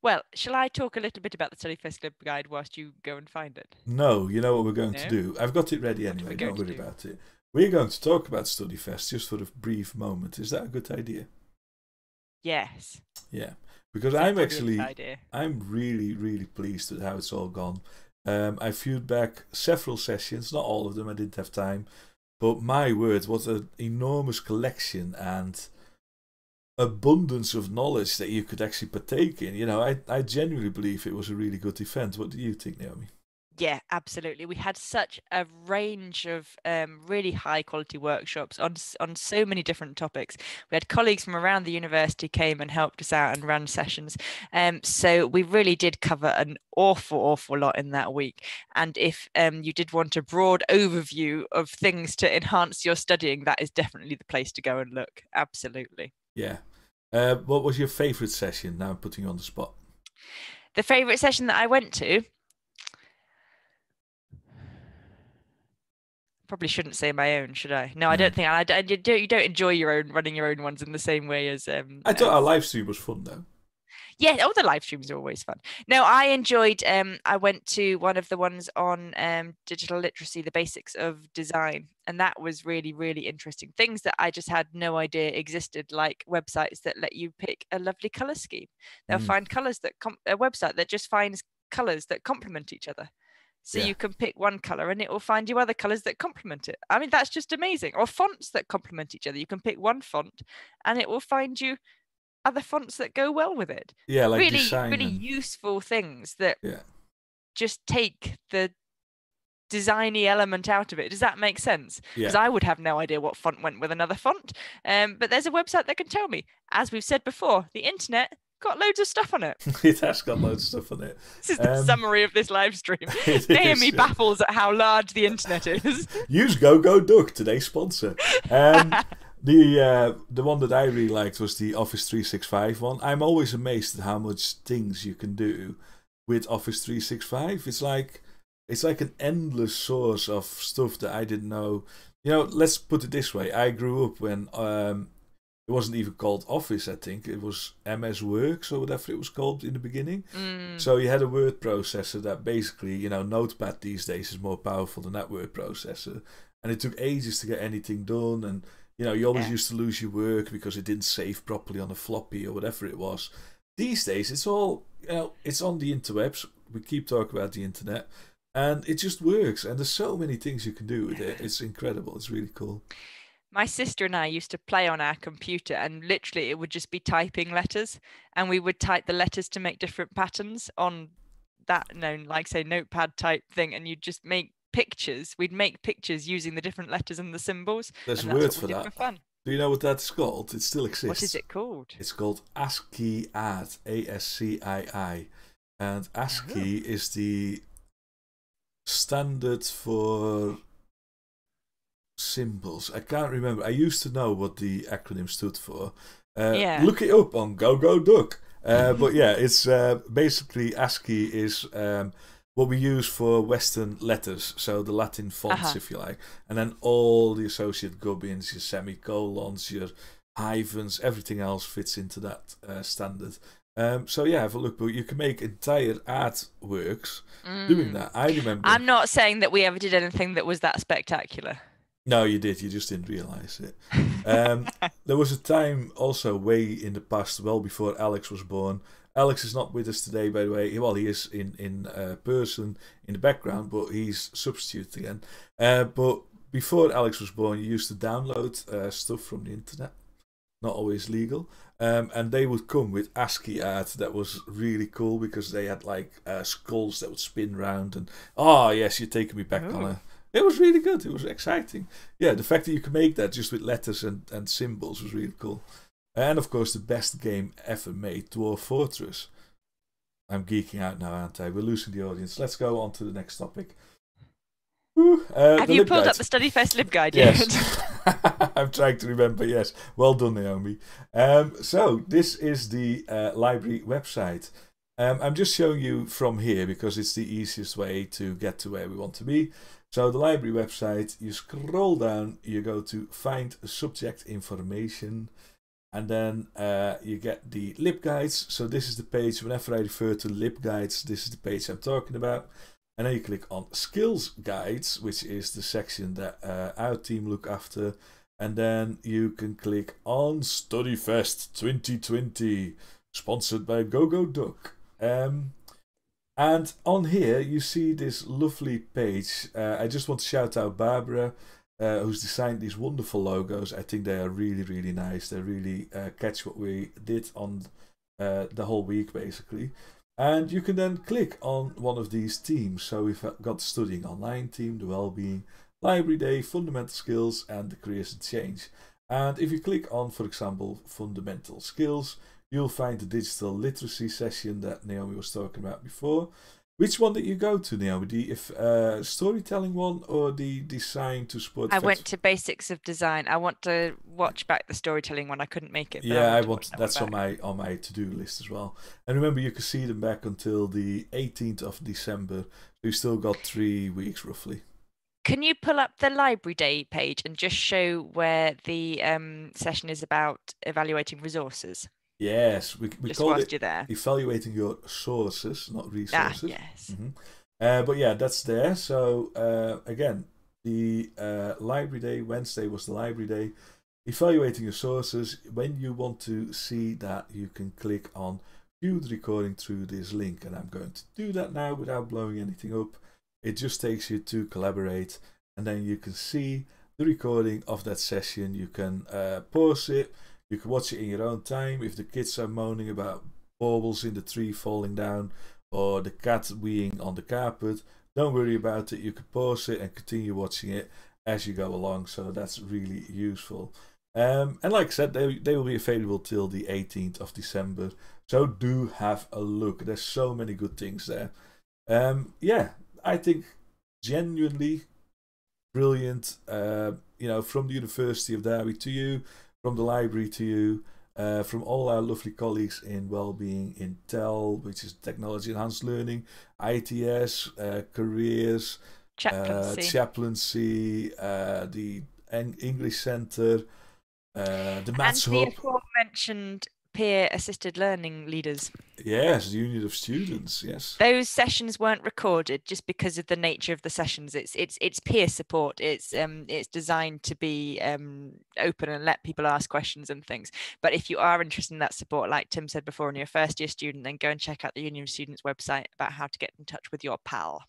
Well, shall I talk a little bit about the StudyFest LibGuide whilst you go and find it? No, you know what we're going to do. I've got it ready What are we anyway. Don't worry do? about it. We're going to talk about StudyFest just for a brief moment. Is that a good idea? Yes. Yeah, because a I'm actually. I'm really really pleased with how it's all gone. Um, I viewed back several sessions, not all of them. I didn't have time, but my word, what an enormous collection and abundance of knowledge that you could actually partake in. You know, I I genuinely believe it was a really good event. What do you think, Naomi? Yeah, absolutely. We had such a range of um, really high quality workshops on on so many different topics. We had colleagues from around the university came and helped us out and ran sessions. Um, so we really did cover an awful, awful lot in that week. And if um, you did want a broad overview of things to enhance your studying, that is definitely the place to go and look. Absolutely. Yeah. Uh, what was your favourite session? Now I'm putting you on the spot. The favorite session that I went to. Probably shouldn't say my own, should I? No, I don't think I, I you don't. You don't enjoy your own running your own ones in the same way as um. I thought uh, our live stream was fun though. yeah, all the live streams are always fun. No, I enjoyed. Um, I went to one of the ones on um digital literacy, the basics of design, and that was really really interesting. Things that I just had no idea existed, like websites that let you pick a lovely color scheme. They'll Mm. find colors that com- a website that just finds colors that complement each other. So Yeah. you can pick one color and it will find you other colors that complement it. I mean, that's just amazing. Or fonts that complement each other. You can pick one font and it will find you other fonts that go well with it. Yeah, like really, design. really and- useful things that Yeah. just take the designy element out of it. Does that make sense? Because Yeah. I would have no idea what font went with another font. Um, but there's a website that can tell me. As we've said before, the internet got loads of stuff on it. it has got loads of stuff on it. This is the Um, summary of this live stream. Naomi is, baffles at how large the internet is. Use Go Go Duck, today's sponsor. Um, the uh, the one that I really liked was the Office 365 one. I'm always amazed at how much things you can do with Office 365. It's like it's like an endless source of stuff that I didn't know. You know, let's put it this way: I grew up when um, it wasn't even called Office. I think it was MS Works or whatever it was called in the beginning. Mm, So you had a word processor that basically, you know, Notepad these days is more powerful than that word processor, and it took ages to get anything done. And you know, you always Yeah. used to lose your work because it didn't save properly on a floppy or whatever it was. These days, it's all you know, it's on the interwebs. We keep talking about the internet, and it just works. And there's so many things you can do with it. It's incredible. It's really cool. My sister and I used to play on our computer, and literally it would just be typing letters, and we would type the letters to make different patterns on that known, like say, notepad type thing, and you'd just make pictures. We'd make pictures using the different letters and the symbols. There's and a that's word what for that. For. Do you know what that's called? It still exists. What is it called? It's called ASCII art, A S C I I. And ASCII oh. is the standard for symbols. I can't remember. I used to know what the acronym stood for. Uh, Yeah. Look it up on Go Go Duck. Uh, but yeah, it's uh, basically ASCII is um, what we use for Western letters, so the Latin fonts, Uh-huh. if you like, and then all the associate gubbins, your semicolons, your hyphens, everything else fits into that uh, standard. Um, so yeah, have a look. But you can make entire artworks doing Mm. that. I remember. I'm not saying that we ever did anything that was that spectacular. No, you did. You just didn't realize it. Um, there was a time also way in the past, well before Alex was born. Alex is not with us today, by the way. Well, he is in in uh, person in the background, but he's substitute again. Uh, but before Alex was born, you used to download uh, stuff from the internet, not always legal. Um, and they would come with ASCII art that was really cool because they had like uh, skulls that would spin round. And oh yes, you're taking me back on Ooh. a. It was really good. It was exciting. Yeah, the fact that you could make that just with letters and, and symbols was really cool. And of course, the best game ever made, Dwarf Fortress. I'm geeking out now, aren't I? We're losing the audience. Let's go on to the next topic. Uh, Have you pulled guide. up the StudyFest Lib Guide yet? Yes. I'm trying to remember. Yes. Well done, Naomi. Um, so, this is the uh, library website. Um, I'm just showing you from here because it's the easiest way to get to where we want to be. So, the library website, you scroll down, you go to find subject information, and then uh, you get the lib guides. So, this is the page, whenever I refer to lib guides, this is the page I'm talking about. And then you click on skills guides, which is the section that uh, our team look after. And then you can click on StudyFest 2020, sponsored by GoGo Duck. Um, and on here, you see this lovely page. Uh, I just want to shout out Barbara, uh, who's designed these wonderful logos. I think they are really, really nice. They really uh, catch what we did on uh, the whole week, basically. And you can then click on one of these teams. So we've got Studying Online team, the well-being, Library Day, Fundamental Skills, and the Careers and Change. And if you click on, for example, Fundamental Skills, you'll find the digital literacy session that Naomi was talking about before. Which one did you go to, Naomi? The if, uh, storytelling one or the design to support? I went to Basics of Design. I want to watch back the storytelling one. I couldn't make it. Yeah, I want that that's on my on my to do list as well. And remember, you can see them back until the 18th of December. So you still got three weeks roughly. Can you pull up the Library Day page and just show where the um, session is about evaluating resources? Yes, we we just call whilst it you're there. evaluating your sources, not resources. Ah, resources. yes. Mhm. Uh, but yeah, that's there. So uh, again, the uh, library day Wednesday was the library day. Evaluating your sources. When you want to see that, you can click on view the recording through this link, and I'm going to do that now without blowing anything up. It just takes you to collaborate, and then you can see the recording of that session. You can uh, pause it. You can watch it in your own time. If the kids are moaning about baubles in the tree falling down or the cat weeing on the carpet, don't worry about it. You can pause it and continue watching it as you go along. So that's really useful. Um, and like I said, they, they will be available till the 18th of December. So do have a look. There's so many good things there. Um, yeah, I think genuinely brilliant. Uh, you know, from the University of Derby to you, from the library to you, uh, from all our lovely colleagues in Wellbeing, in TEL, which is Technology Enhanced Learning, ITS, uh, Careers, Chaplaincy. uh, chaplaincy, uh, the Eng- English Centre, uh, the and Maths the Hub. aforementioned peer assisted learning leaders. Yes, the Union of Students. Yes. Those sessions weren't recorded just because of the nature of the sessions. It's it's it's peer support. It's um it's designed to be um open and let people ask questions and things. But if you are interested in that support, like Tim said before, and you're a first year student, then go and check out the Union of Students website about how to get in touch with your pal.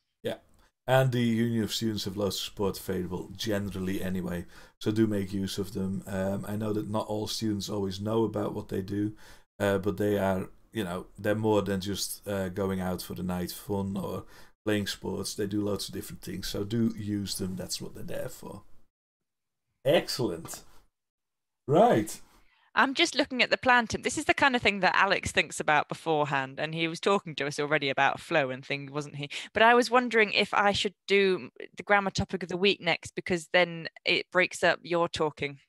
And the Union of Students of support available generally anyway, so do make use of them. Um, I know that not all students always know about what they do, uh, but they are, you know, they're more than just uh, going out for the night fun or playing sports. They do lots of different things, so do use them. That's what they're there for. Excellent. Right. I'm just looking at the plan, Tim. This is the kind of thing that Alex thinks about beforehand, and he was talking to us already about flow and things, wasn't he? But I was wondering if I should do the grammar topic of the week next, because then it breaks up your talking.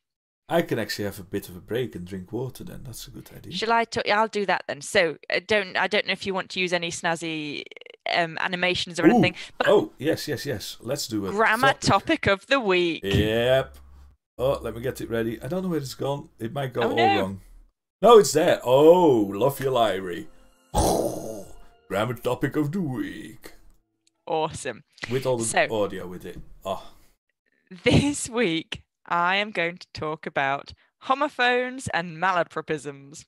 I can actually have a bit of a break and drink water. Then that's a good idea. Shall I? i I'll do that then. So uh, don't I don't know if you want to use any snazzy um, animations or anything. But oh yes, yes, yes. Let's do it. grammar topic. of the week. Yep. Oh, let me get it ready. I don't know where it's gone. It might go Oh, all no. wrong. No, it's there. Oh, love your library. Grammar topic of the week. Awesome. With all the So- audio with it. Oh, This week, I am going to talk about homophones and malapropisms.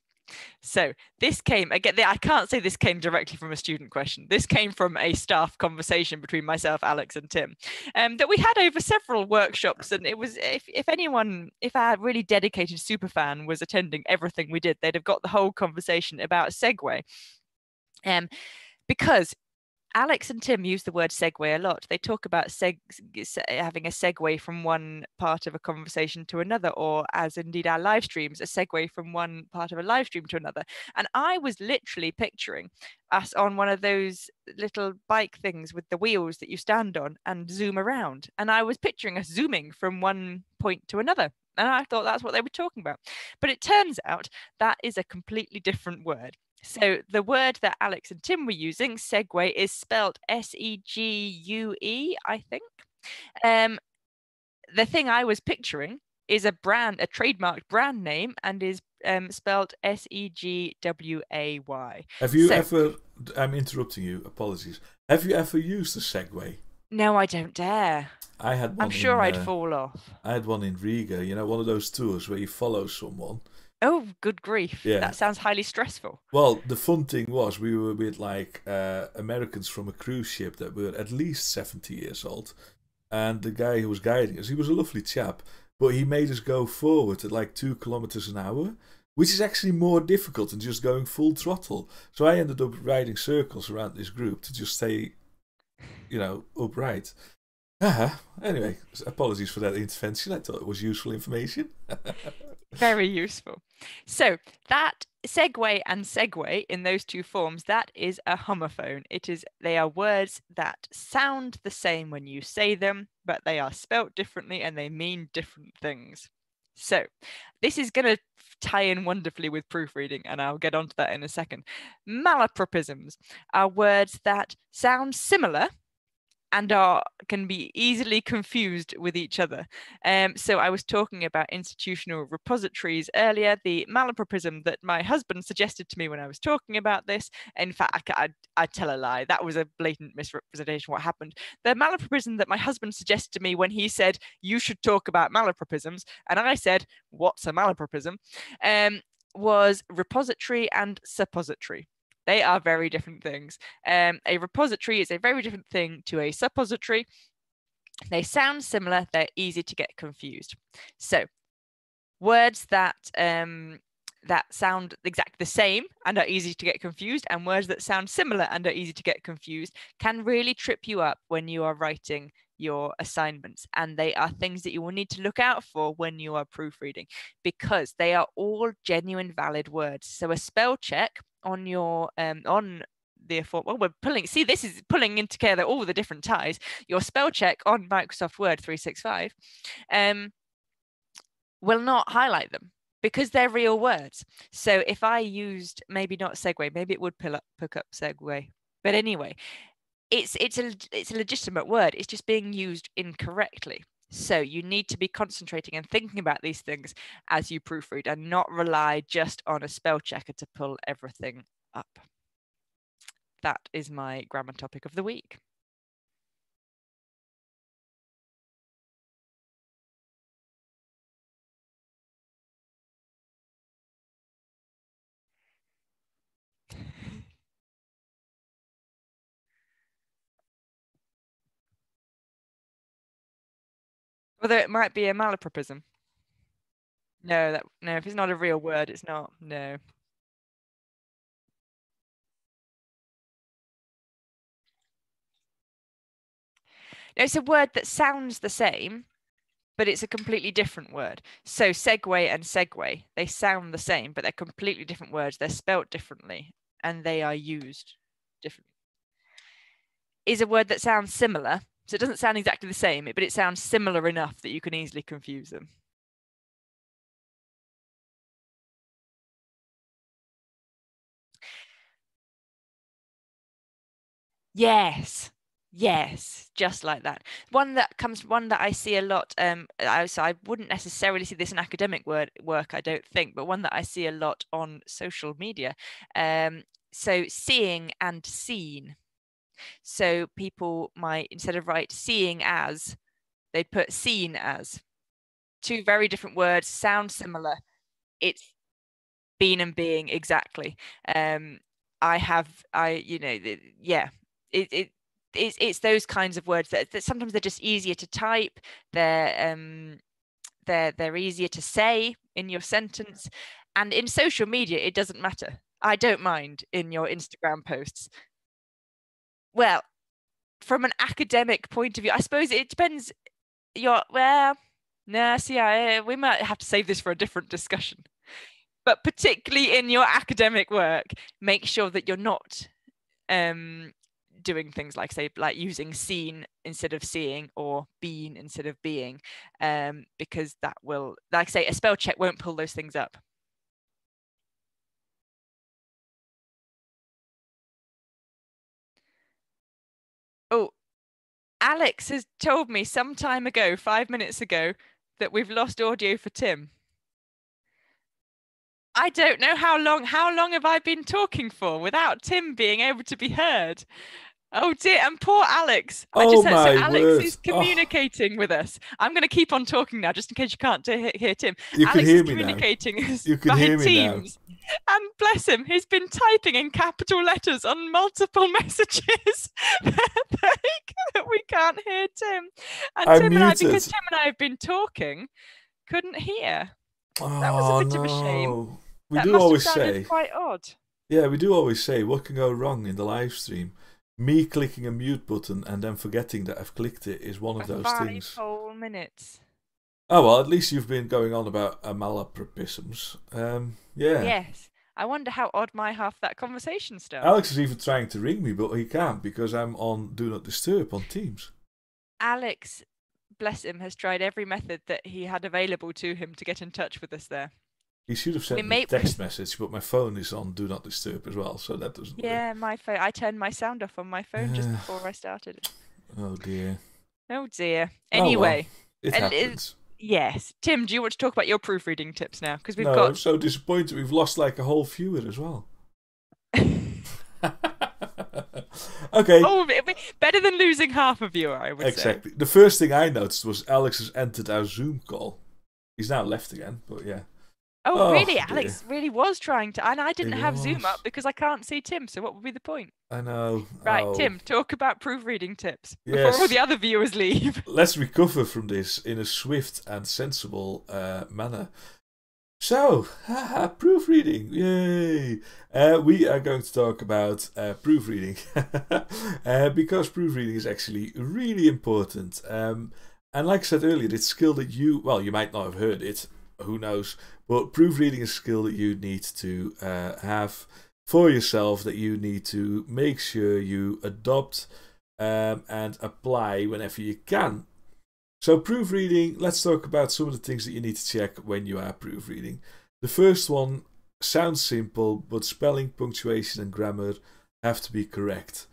So this came again. I can't say this came directly from a student question. This came from a staff conversation between myself, Alex, and Tim, um, that we had over several workshops. And it was if if anyone, if a really dedicated superfan was attending everything we did, they'd have got the whole conversation about Segway. Um, because Alex and Tim use the word segue a lot. They talk about seg- having a segue from one part of a conversation to another, or as indeed our live streams, a segue from one part of a live stream to another. And I was literally picturing us on one of those little bike things with the wheels that you stand on and zoom around. And I was picturing us zooming from one point to another. And I thought that's what they were talking about. But it turns out that is a completely different word. So the word that Alex and Tim were using, segue, is spelled S E G U E, I think. Um, the thing I was picturing is a brand, a trademarked brand name, and is um, spelled S E G W A Y. have you So- ever? I'm interrupting you. Apologies. Have you ever used a Segway? No, I don't dare. I had one. I'm sure in, I'd uh, fall off. I had one in Riga. You know, one of those tours where you follow someone. Oh, good grief. Yeah. That sounds highly stressful. Well, the fun thing was we were with like uh, Americans from a cruise ship that were at least 70 years old. And the guy who was guiding us, he was a lovely chap, but he made us go forward at like two kilometers an hour, which is actually more difficult than just going full throttle. So I ended up riding circles around this group to just stay, you know, upright. Uh Anyway, apologies for that intervention. I thought it was useful information. Very useful. So that segue and segue in those two forms, that is a homophone. It is they are words that sound the same when you say them, but they are spelt differently and they mean different things. So this is going to tie in wonderfully with proofreading, and I'll get onto that in a second. Malapropisms are words that sound similar and are can be easily confused with each other. Um, so I was talking about institutional repositories earlier. The malapropism that my husband suggested to me when I was talking about this. In fact, I, I, I tell a lie. That was a blatant misrepresentation. What happened? The malapropism that my husband suggested to me when he said you should talk about malapropisms, and I said, "What's a malapropism?" Um, was repository and suppository. They are very different things. Um, a repository is a very different thing to a suppository. They sound similar, they're easy to get confused. So, words that um, that sound exactly the same and are easy to get confused, and words that sound similar and are easy to get confused can really trip you up when you are writing your assignments. And they are things that you will need to look out for when you are proofreading because they are all genuine, valid words. So, a spell check on your um, on the form. Well, we're pulling. See, this is pulling in together all the different ties. Your spell check on Microsoft Word 365 um, will not highlight them because they're real words. So if I used maybe not segue, maybe it would pull up pick up segue. But anyway, it's it's a it's a legitimate word. It's just being used incorrectly. So you need to be concentrating and thinking about these things as you proofread and not rely just on a spell checker to pull everything up. That is my grammar topic of the week. Although it might be a malapropism. No, that no, if it's not a real word, it's not. No. No, it's a word that sounds the same, but it's a completely different word. So segue and segue, they sound the same, but they're completely different words. They're spelt differently and they are used differently. Is a word that sounds similar. So it doesn't sound exactly the same, but it sounds similar enough that you can easily confuse them. Yes. Yes, just like that. One that comes, one that I see a lot. Um, I, so I wouldn't necessarily see this in academic word, work, I don't think, but one that I see a lot on social media. Um, so seeing and seen. So people might instead of write seeing as, they put seen as. Two very different words, sound similar. It's been and being exactly. Um, I have, I, you know, yeah, it, it it's, it's those kinds of words that, that sometimes they're just easier to type they're um they're they're easier to say in your sentence and in social media it doesn't matter i don't mind in your instagram posts well from an academic point of view i suppose it depends. Your well no see I, we might have to save this for a different discussion. But particularly in your academic work make sure that you're not um doing things like say like using seen instead of seeing or been instead of being um, because that will like say a spell check won't pull those things up oh alex has told me some time ago five minutes ago that we've lost audio for tim I don't know how long how long have I been talking for without Tim being able to be heard? Oh dear, and poor Alex. I oh just heard, so Alex word. is communicating oh. with us. I'm going to keep on talking now, just in case you can't hear Tim. You Alex can hear is me communicating now. You can hear me Teams. now. And bless him, he's been typing in capital letters on multiple messages that we can't hear Tim. And I'm Tim muted. and I, because Tim and I have been talking, couldn't hear. Oh, that was a bit no. of a oh, shame. We that do must always have say quite odd. Yeah, we do always say what can go wrong in the live stream me clicking a mute button and then forgetting that I've clicked it is one of those five things. whole minutes. Oh well, at least you've been going on about uh, malapropisms. Um, yeah. Yes. I wonder how odd my half that conversation started. Alex is even trying to ring me, but he can't because I'm on Do Not Disturb on Teams. Alex, bless him, has tried every method that he had available to him to get in touch with us there. He should have sent me, may... a text message, but my phone is on Do Not Disturb as well, so that doesn't. Yeah, work. my phone. I turned my sound off on my phone just before I started. Oh dear. Oh dear. Anyway, oh, well. it happens. It, yes, Tim, do you want to talk about your proofreading tips now? Because we've no, got. I'm so disappointed. We've lost like a whole viewer as well. okay. Oh, better than losing half a viewer, I would say. exactly. say. The first thing I noticed was Alex has entered our Zoom call. He's now left again, but yeah. Oh, Oh, really? dear. Alex really was trying to, and I didn't He have Zoom up because I can't see Tim. So what would be the point? I know. Right, Oh. Tim, talk about proofreading tips before all the other viewers leave. Let's recover from this in a swift and sensible uh, manner. So, haha, proofreading, yay! Uh, we are going to talk about uh, proofreading uh, because proofreading is actually really important. Um, and like I said earlier, it's a skill that you, well, you might not have heard it, who knows, but proofreading is a skill that you need to uh, have for yourself, that you need to make sure you adopt um, and apply whenever you can. So, proofreading, let's talk about some of the things that you need to check when you are proofreading. The first one sounds simple, but spelling, punctuation, and grammar have to be correct.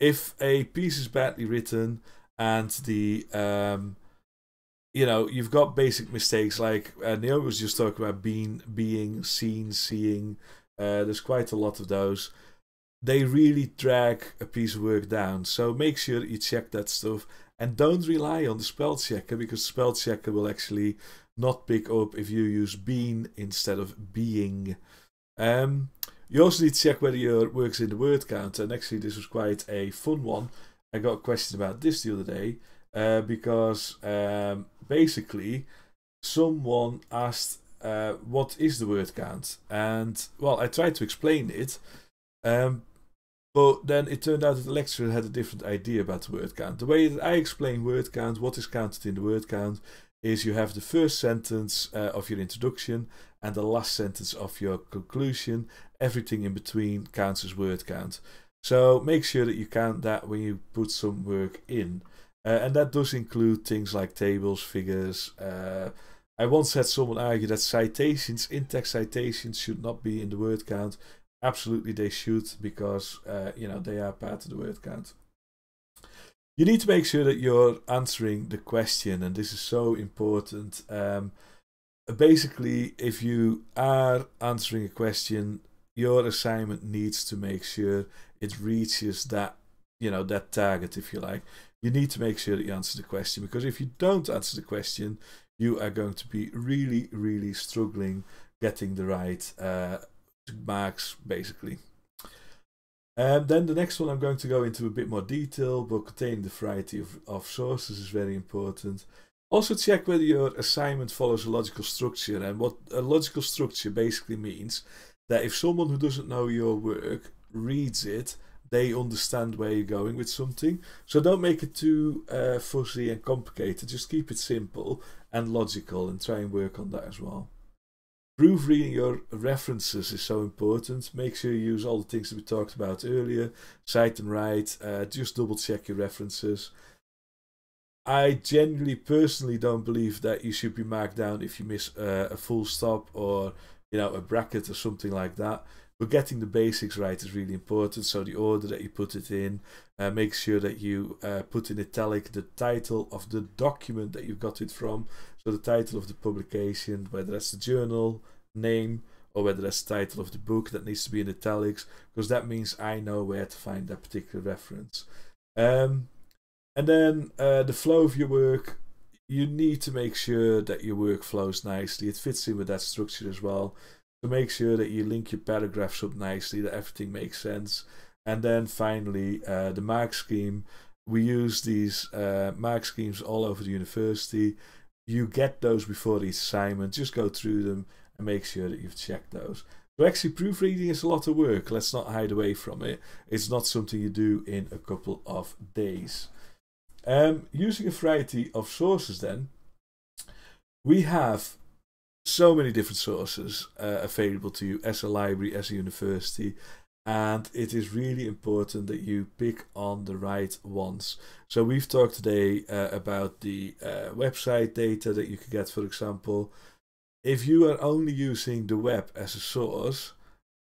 If a piece is badly written and the um, you know, you've got basic mistakes like uh, Naomi was just talking about being, being, seen, seeing. Uh, there's quite a lot of those. They really drag a piece of work down. So make sure you check that stuff and don't rely on the spell checker because spell checker will actually not pick up if you use been instead of being. Um, you also need to check whether your work's in the word count. And actually, this was quite a fun one. I got a question about this the other day uh, because um, basically someone asked uh, what is the word count and well i tried to explain it um, but then it turned out that the lecturer had a different idea about the word count the way that i explain word count what is counted in the word count is you have the first sentence uh, of your introduction and the last sentence of your conclusion everything in between counts as word count so make sure that you count that when you put some work in uh, and that does include things like tables, figures. Uh, I once had someone argue that citations, in text citations, should not be in the word count. absolutely they should because uh, you know they are part of the word count. You need to make sure that you're answering the question, and this is so important. Um, basically, if you are answering a question, your assignment needs to make sure it reaches that you know that target, if you like. You need to make sure that you answer the question because if you don't answer the question, you are going to be really, really struggling getting the right uh, marks, basically. And then the next one I'm going to go into a bit more detail, but containing the variety of, of sources is very important. Also check whether your assignment follows a logical structure. And what a logical structure basically means that if someone who doesn't know your work reads it, they understand where you're going with something. So don't make it too uh, fuzzy and complicated. Just keep it simple and logical and try and work on that as well. Proofreading your references is so important. Make sure you use all the things that we talked about earlier. Cite Them Right. Uh, just double check your references. I genuinely, personally don't believe that you should be marked down if you miss uh, a full stop or you know a bracket or something like that. But getting the basics right is really important. So the order that you put it in, uh, make sure that you uh, put in italic the title of the document that you got it from. So the title of the publication, whether that's the journal name or whether that's the title of the book that needs to be in italics, because that means I know where to find that particular reference. Um, and then uh, the flow of your work, you need to make sure that your work flows nicely. It fits in with that structure as well. So make sure that you link your paragraphs up nicely, that everything makes sense. And then finally, uh, the mark scheme. We use these uh, mark schemes all over the university. You get those before each assignment. Just go through them and make sure that you've checked those. So actually, proofreading is a lot of work. Let's not hide away from it. It's not something you do in a couple of days. Um, using a variety of sources, then we have so many different sources uh, available to you as a library, as a university, and it is really important that you pick on the right ones. So we've talked today uh, about the uh, website data that you can get, for example. If you are only using the web as a source,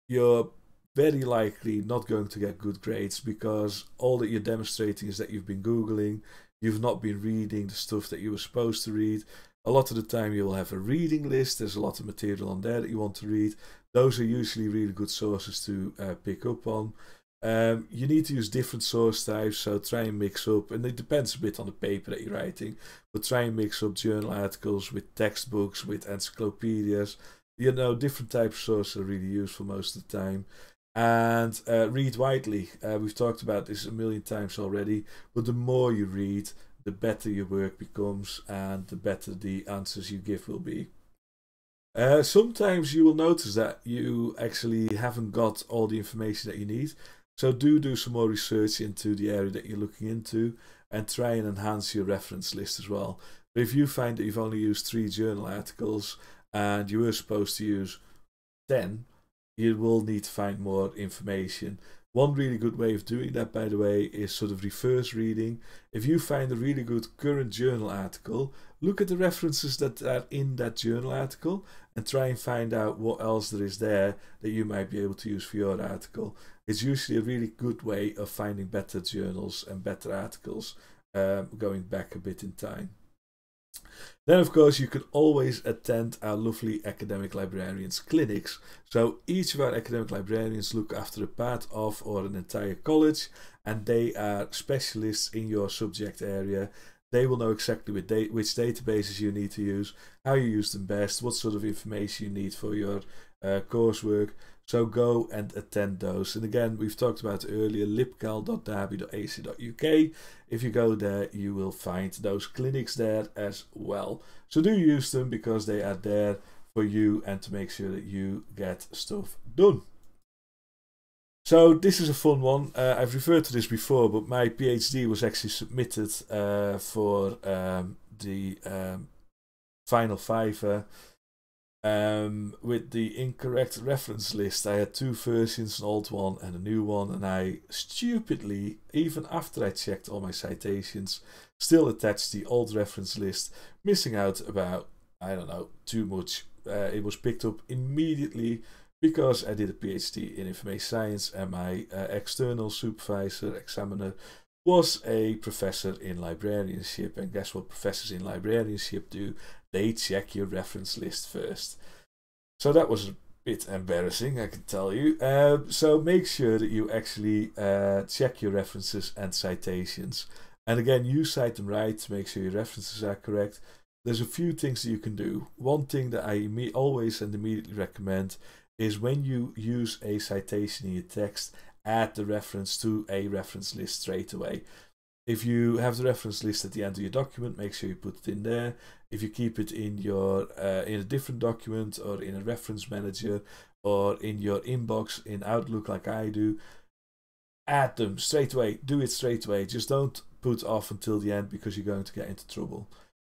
you're very likely not going to get good grades because all that you're demonstrating is that you've been Googling, you've not been reading the stuff that you were supposed to read, a lot of the time you will have a reading list. There's a lot of material on there that you want to read. Those are usually really good sources to uh, pick up on. Um, you need to use different source types, so try and mix up, and it depends a bit on the paper that you're writing, but try and mix up journal articles with textbooks, with encyclopedias. You know, different types of sources are really useful most of the time. And uh, read widely. Uh, we've talked about this a million times already, but the more you read, the better your work becomes and the better the answers you give will be. Uh, sometimes you will notice that you actually haven't got all the information that you need. So do do some more research into the area that you're looking into and try and enhance your reference list as well. If you find that you've only used three journal articles and you were supposed to use 10, you will need to find more information. One really good way of doing that, by the way, is sort of reverse reading. If you find a really good current journal article, look at the references that are in that journal article and try and find out what else there is there that you might be able to use for your article. It's usually a really good way of finding better journals and better articles um, going back a bit in time. Then, of course, you can always attend our lovely academic librarians clinics. So, each of our academic librarians look after a part of or an entire college, and they are specialists in your subject area. They will know exactly which, da which databases you need to use, how you use them best, what sort of information you need for your uh, coursework. So go and attend those. And again, we've talked about earlier, libcal.derby.ac.uk. If you go there, you will find those clinics there as well. So do use them because they are there for you and to make sure that you get stuff done. So this is a fun one. Uh, I've referred to this before, but my PhD was actually submitted uh, for um, the um, final five um, with the incorrect reference list. I had two versions, an old one and a new one, and I stupidly, even after I checked all my citations, still attached the old reference list, missing out about, I don't know, too much. Uh, it was picked up immediately because I did a PhD in information science and my uh, external supervisor, examiner, was a professor in librarianship. And guess what professors in librarianship do? They check your reference list first. So that was a bit embarrassing, I can tell you. Uh, so make sure that you actually uh, check your references and citations. And again, you cite them right to make sure your references are correct. There's a few things that you can do. One thing that I always and immediately recommend is when you use a citation in your text, add the reference to a reference list straight away. If you have the reference list at the end of your document, make sure you put it in there. If you keep it in your uh, in a different document or in a reference manager or in your inbox in Outlook like I do, add them straight away. Do it straight away. Just don't put off until the end because you're going to get into trouble.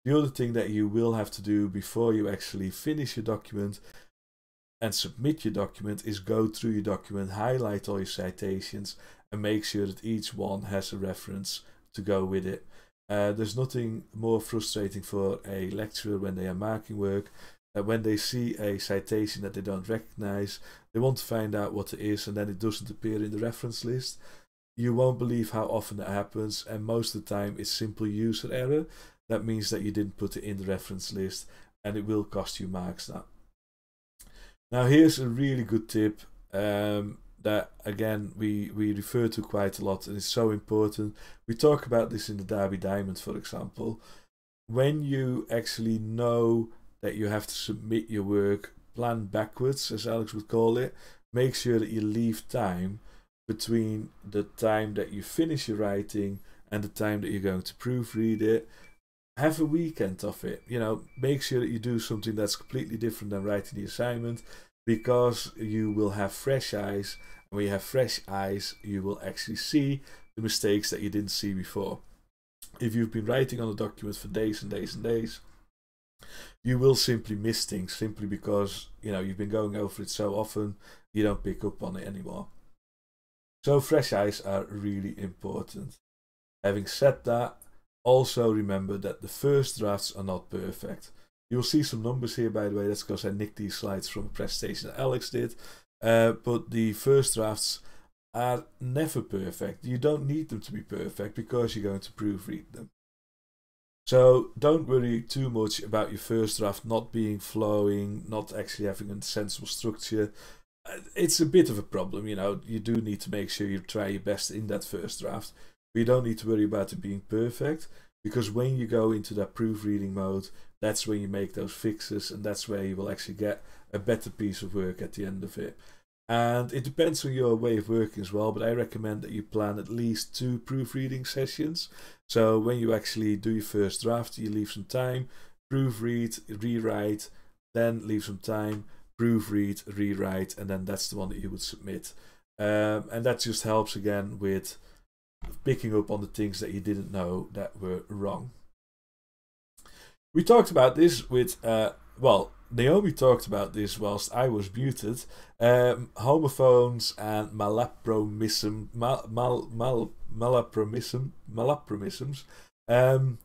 The other thing that you will have to do before you actually finish your document and submit your document is go through your document, highlight all your citations, and make sure that each one has a reference to go with it. Uh, there's nothing more frustrating for a lecturer when they are marking work that when they see a citation that they don't recognize, they want to find out what it is and then it doesn't appear in the reference list. You won't believe how often that happens, and most of the time it's simple user error. That means that you didn't put it in the reference list and it will cost you marks now. Now here's a really good tip um, that again we, we refer to quite a lot and it's so important. We talk about this in the Derby Diamond for example. When you actually know that you have to submit your work, plan backwards as Alex would call it, make sure that you leave time between the time that you finish your writing and the time that you're going to proofread it have a weekend of it. You know, make sure that you do something that's completely different than writing the assignment because you will have fresh eyes. And when you have fresh eyes, you will actually see the mistakes that you didn't see before. If you've been writing on a document for days and days and days, you will simply miss things simply because you know you've been going over it so often you don't pick up on it anymore. So fresh eyes are really important. Having said that, also remember that the first drafts are not perfect. You'll see some numbers here, by the way. That's because I nicked these slides from a presentation that Alex did. Uh, but the first drafts are never perfect. You don't need them to be perfect because you're going to proofread them. So don't worry too much about your first draft not being flowing, not actually having a sensible structure. Uh, it's a bit of a problem, you know. You do need to make sure you try your best in that first draft you don't need to worry about it being perfect because when you go into that proofreading mode, that's when you make those fixes and that's where you will actually get a better piece of work at the end of it. And it depends on your way of working as well, but I recommend that you plan at least two proofreading sessions. So when you actually do your first draft, you leave some time, proofread, rewrite, then leave some time, proofread, rewrite, and then that's the one that you would submit. Um, and that just helps again with picking up on the things that you didn't know that were wrong. We talked about this with, uh, well, Naomi talked about this whilst I was muted. Um, homophones and malapromism, mal, mal, mal, malapromism, malapromisms. Um,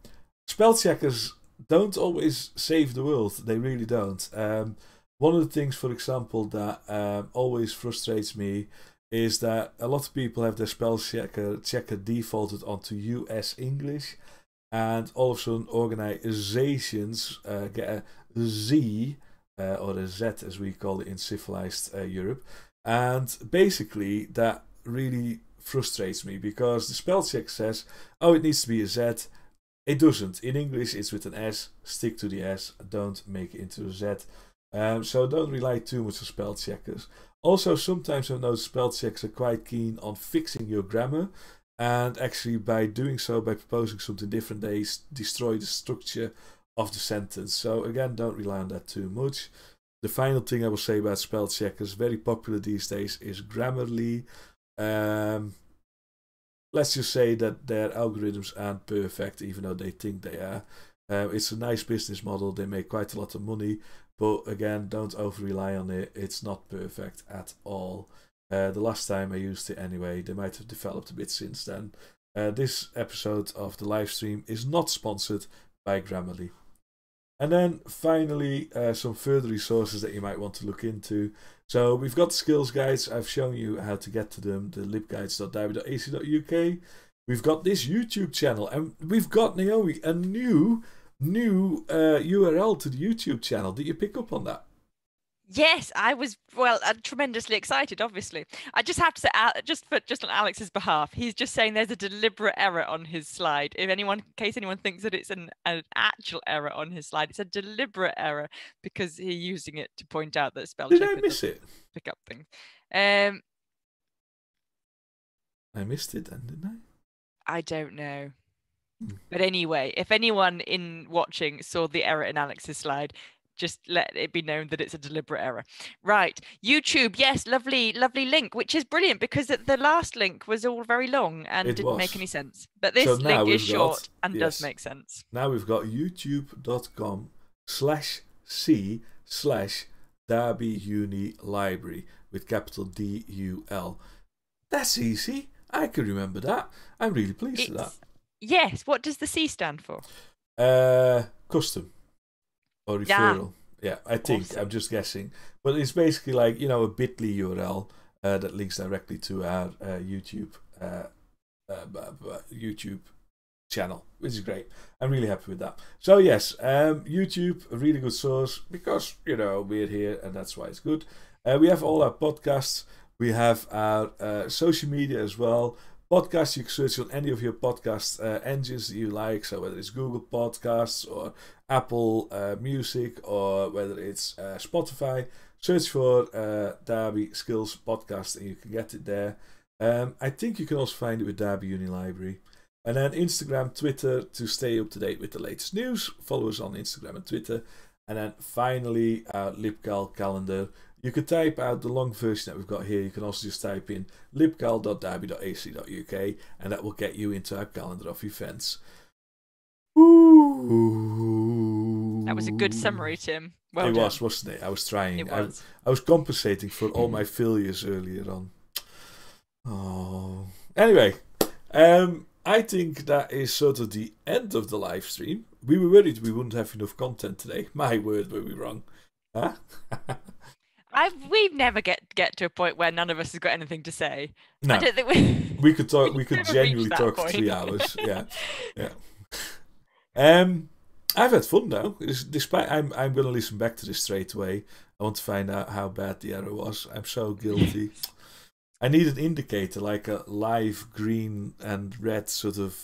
spell checkers don't always save the world. They really don't. Um, one of the things, for example, that um, always frustrates me is that a lot of people have their spell checker, checker defaulted onto US English, and all of a sudden organizations uh, get a Z uh, or a Z as we call it in civilized uh, Europe, and basically that really frustrates me because the spell check says, oh, it needs to be a Z. It doesn't. In English, it's with an S. Stick to the S. Don't make it into a Z. Um, so don't rely too much on spell checkers. Also, sometimes I've noticed spell checks are quite keen on fixing your grammar, and actually, by doing so, by proposing something different, they destroy the structure of the sentence. So, again, don't rely on that too much. The final thing I will say about spell checkers, very popular these days, is Grammarly. Um, let's just say that their algorithms aren't perfect, even though they think they are. Uh, it's a nice business model. They make quite a lot of money, but again, don't over rely on it. It's not perfect at all. Uh, the last time I used it anyway, they might have developed a bit since then. Uh, this episode of the live stream is not sponsored by Grammarly. And then finally, uh, some further resources that you might want to look into. So we've got skills guides. I've shown you how to get to them. The libguides.derby.ac.uk. We've got this YouTube channel, and we've got Naomi a new new uh, URL to the YouTube channel. Did you pick up on that? Yes, I was well uh, tremendously excited. Obviously, I just have to say, uh, just for just on Alex's behalf, he's just saying there's a deliberate error on his slide. If anyone, in case anyone thinks that it's an, an actual error on his slide, it's a deliberate error because he's using it to point out that spell Did check I miss it? pick up things. Um, I missed it then, didn't I? I don't know. But anyway, if anyone in watching saw the error in Alex's slide, just let it be known that it's a deliberate error. Right. YouTube, yes, lovely, lovely link, which is brilliant because the- last link was all very long and It didn't make any sense. But this So link is got- short and yes. does make sense. Now we've got youtube.com slash C slash Derby Uni Library with capital D U L. That's easy. I can remember that. I'm really pleased with that. Yes, what does the C stand for? Uh, custom or Yeah. referral. Yeah, I think Awesome. I'm just guessing, but it's basically like you know a Bitly URL uh, that links directly to our uh, YouTube uh, uh, YouTube channel, which is great. I'm really happy with that. So yes, um, YouTube a really good source because you know we're here and that's why it's good. Uh, we have all our podcasts. We have our uh, social media as well. Podcasts you can search on any of your podcast uh, engines that you like. So whether it's Google Podcasts or Apple uh, Music or whether it's uh, Spotify, search for uh, Derby Skills Podcast and you can get it there. Um, I think you can also find it with Derby Uni Library. And then Instagram, Twitter to stay up to date with the latest news. Follow us on Instagram and Twitter. And then finally, our LibCal calendar. You can type out the long version that we've got here. You can also just type in libcal.derby.ac.uk and that will get you into our calendar of events. Ooh. That was a good summary, Tim. Well it done. was, wasn't it? I was trying. It I- was. I was compensating for all my failures earlier on. Oh. Anyway, um, I think that is sort of the end of the live stream. We were worried we wouldn't have enough content today. My word, were we wrong? Huh? I've, we never get get to a point where none of us has got anything to say. I no, don't think we. we could talk. We We've could genuinely talk for three hours. Yeah, yeah. Um, I've had fun though. Despite, I'm I'm going to listen back to this straight away. I want to find out how bad the error was. I'm so guilty. I need an indicator, like a live green and red sort of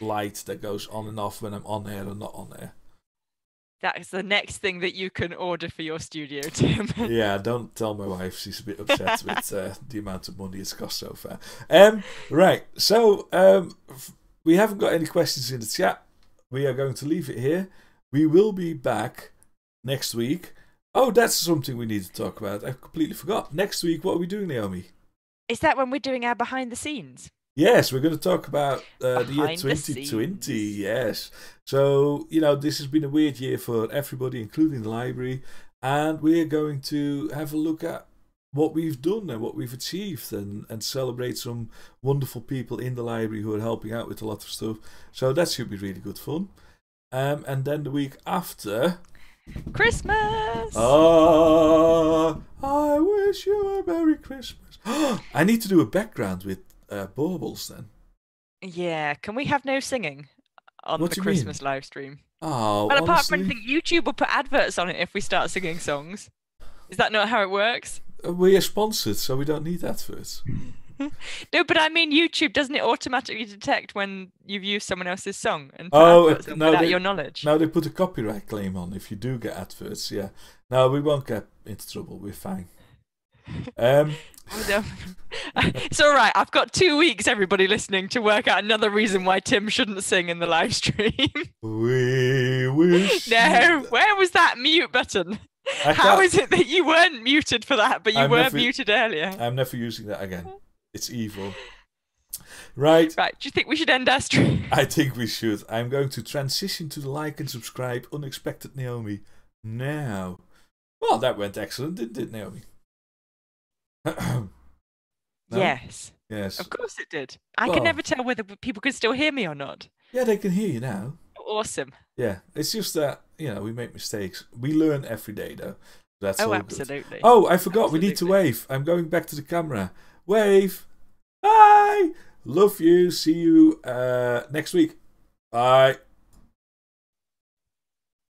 light that goes on and off when I'm on air or not on air. That's the next thing that you can order for your studio, Tim. yeah, don't tell my wife. She's a bit upset with uh, the amount of money it's cost so far. Um, right. So um, we haven't got any questions in the chat. We are going to leave it here. We will be back next week. Oh, that's something we need to talk about. I completely forgot. Next week, what are we doing, Naomi? Is that when we're doing our behind the scenes? Yes, we're going to talk about uh, the year Behind the 2020. scenes. Yes. So, you know, this has been a weird year for everybody, including the library. And we're going to have a look at what we've done and what we've achieved and, and celebrate some wonderful people in the library who are helping out with a lot of stuff. So that should be really good fun. Um, and then the week after, Christmas. ah, I wish you a Merry Christmas. I need to do a background with uh, baubles then. Yeah. Can we have no singing on What the you mean? Christmas live stream? Oh, Well, apart from anything, YouTube will put adverts on it if we start singing songs. Is that not how it works? uh, we are sponsored, so we don't need adverts. No, but I mean, YouTube doesn't it automatically detect when you've used someone else's song and Oh, it- no, without they- your knowledge? Now they put a copyright claim on if you do get adverts. Yeah, no, we won't get into trouble. We're fine. Um, it's all right. I've got two weeks, everybody listening, to work out another reason why Tim shouldn't sing in the live stream. we wish. no, where was that mute button? How is it that you weren't muted for that, but you I'm were never- muted earlier? I'm never using that again. It's evil. Right. Right, do you think we should end our stream? I think we should. I'm going to transition to the like and subscribe unexpected Naomi now. Well, that went excellent, didn't it, Naomi? No? Yes, Yes. of course it did. I Well- can never tell whether people can still hear me or not. Yeah, they can hear you now. awesome. Yeah, it's just that you know we make mistakes. We learn every day, though. That's oh, absolutely. Good. Oh, I forgot. We need to wave. I'm going back to the camera. Wave. Bye. Love you. See you uh, next week. Bye.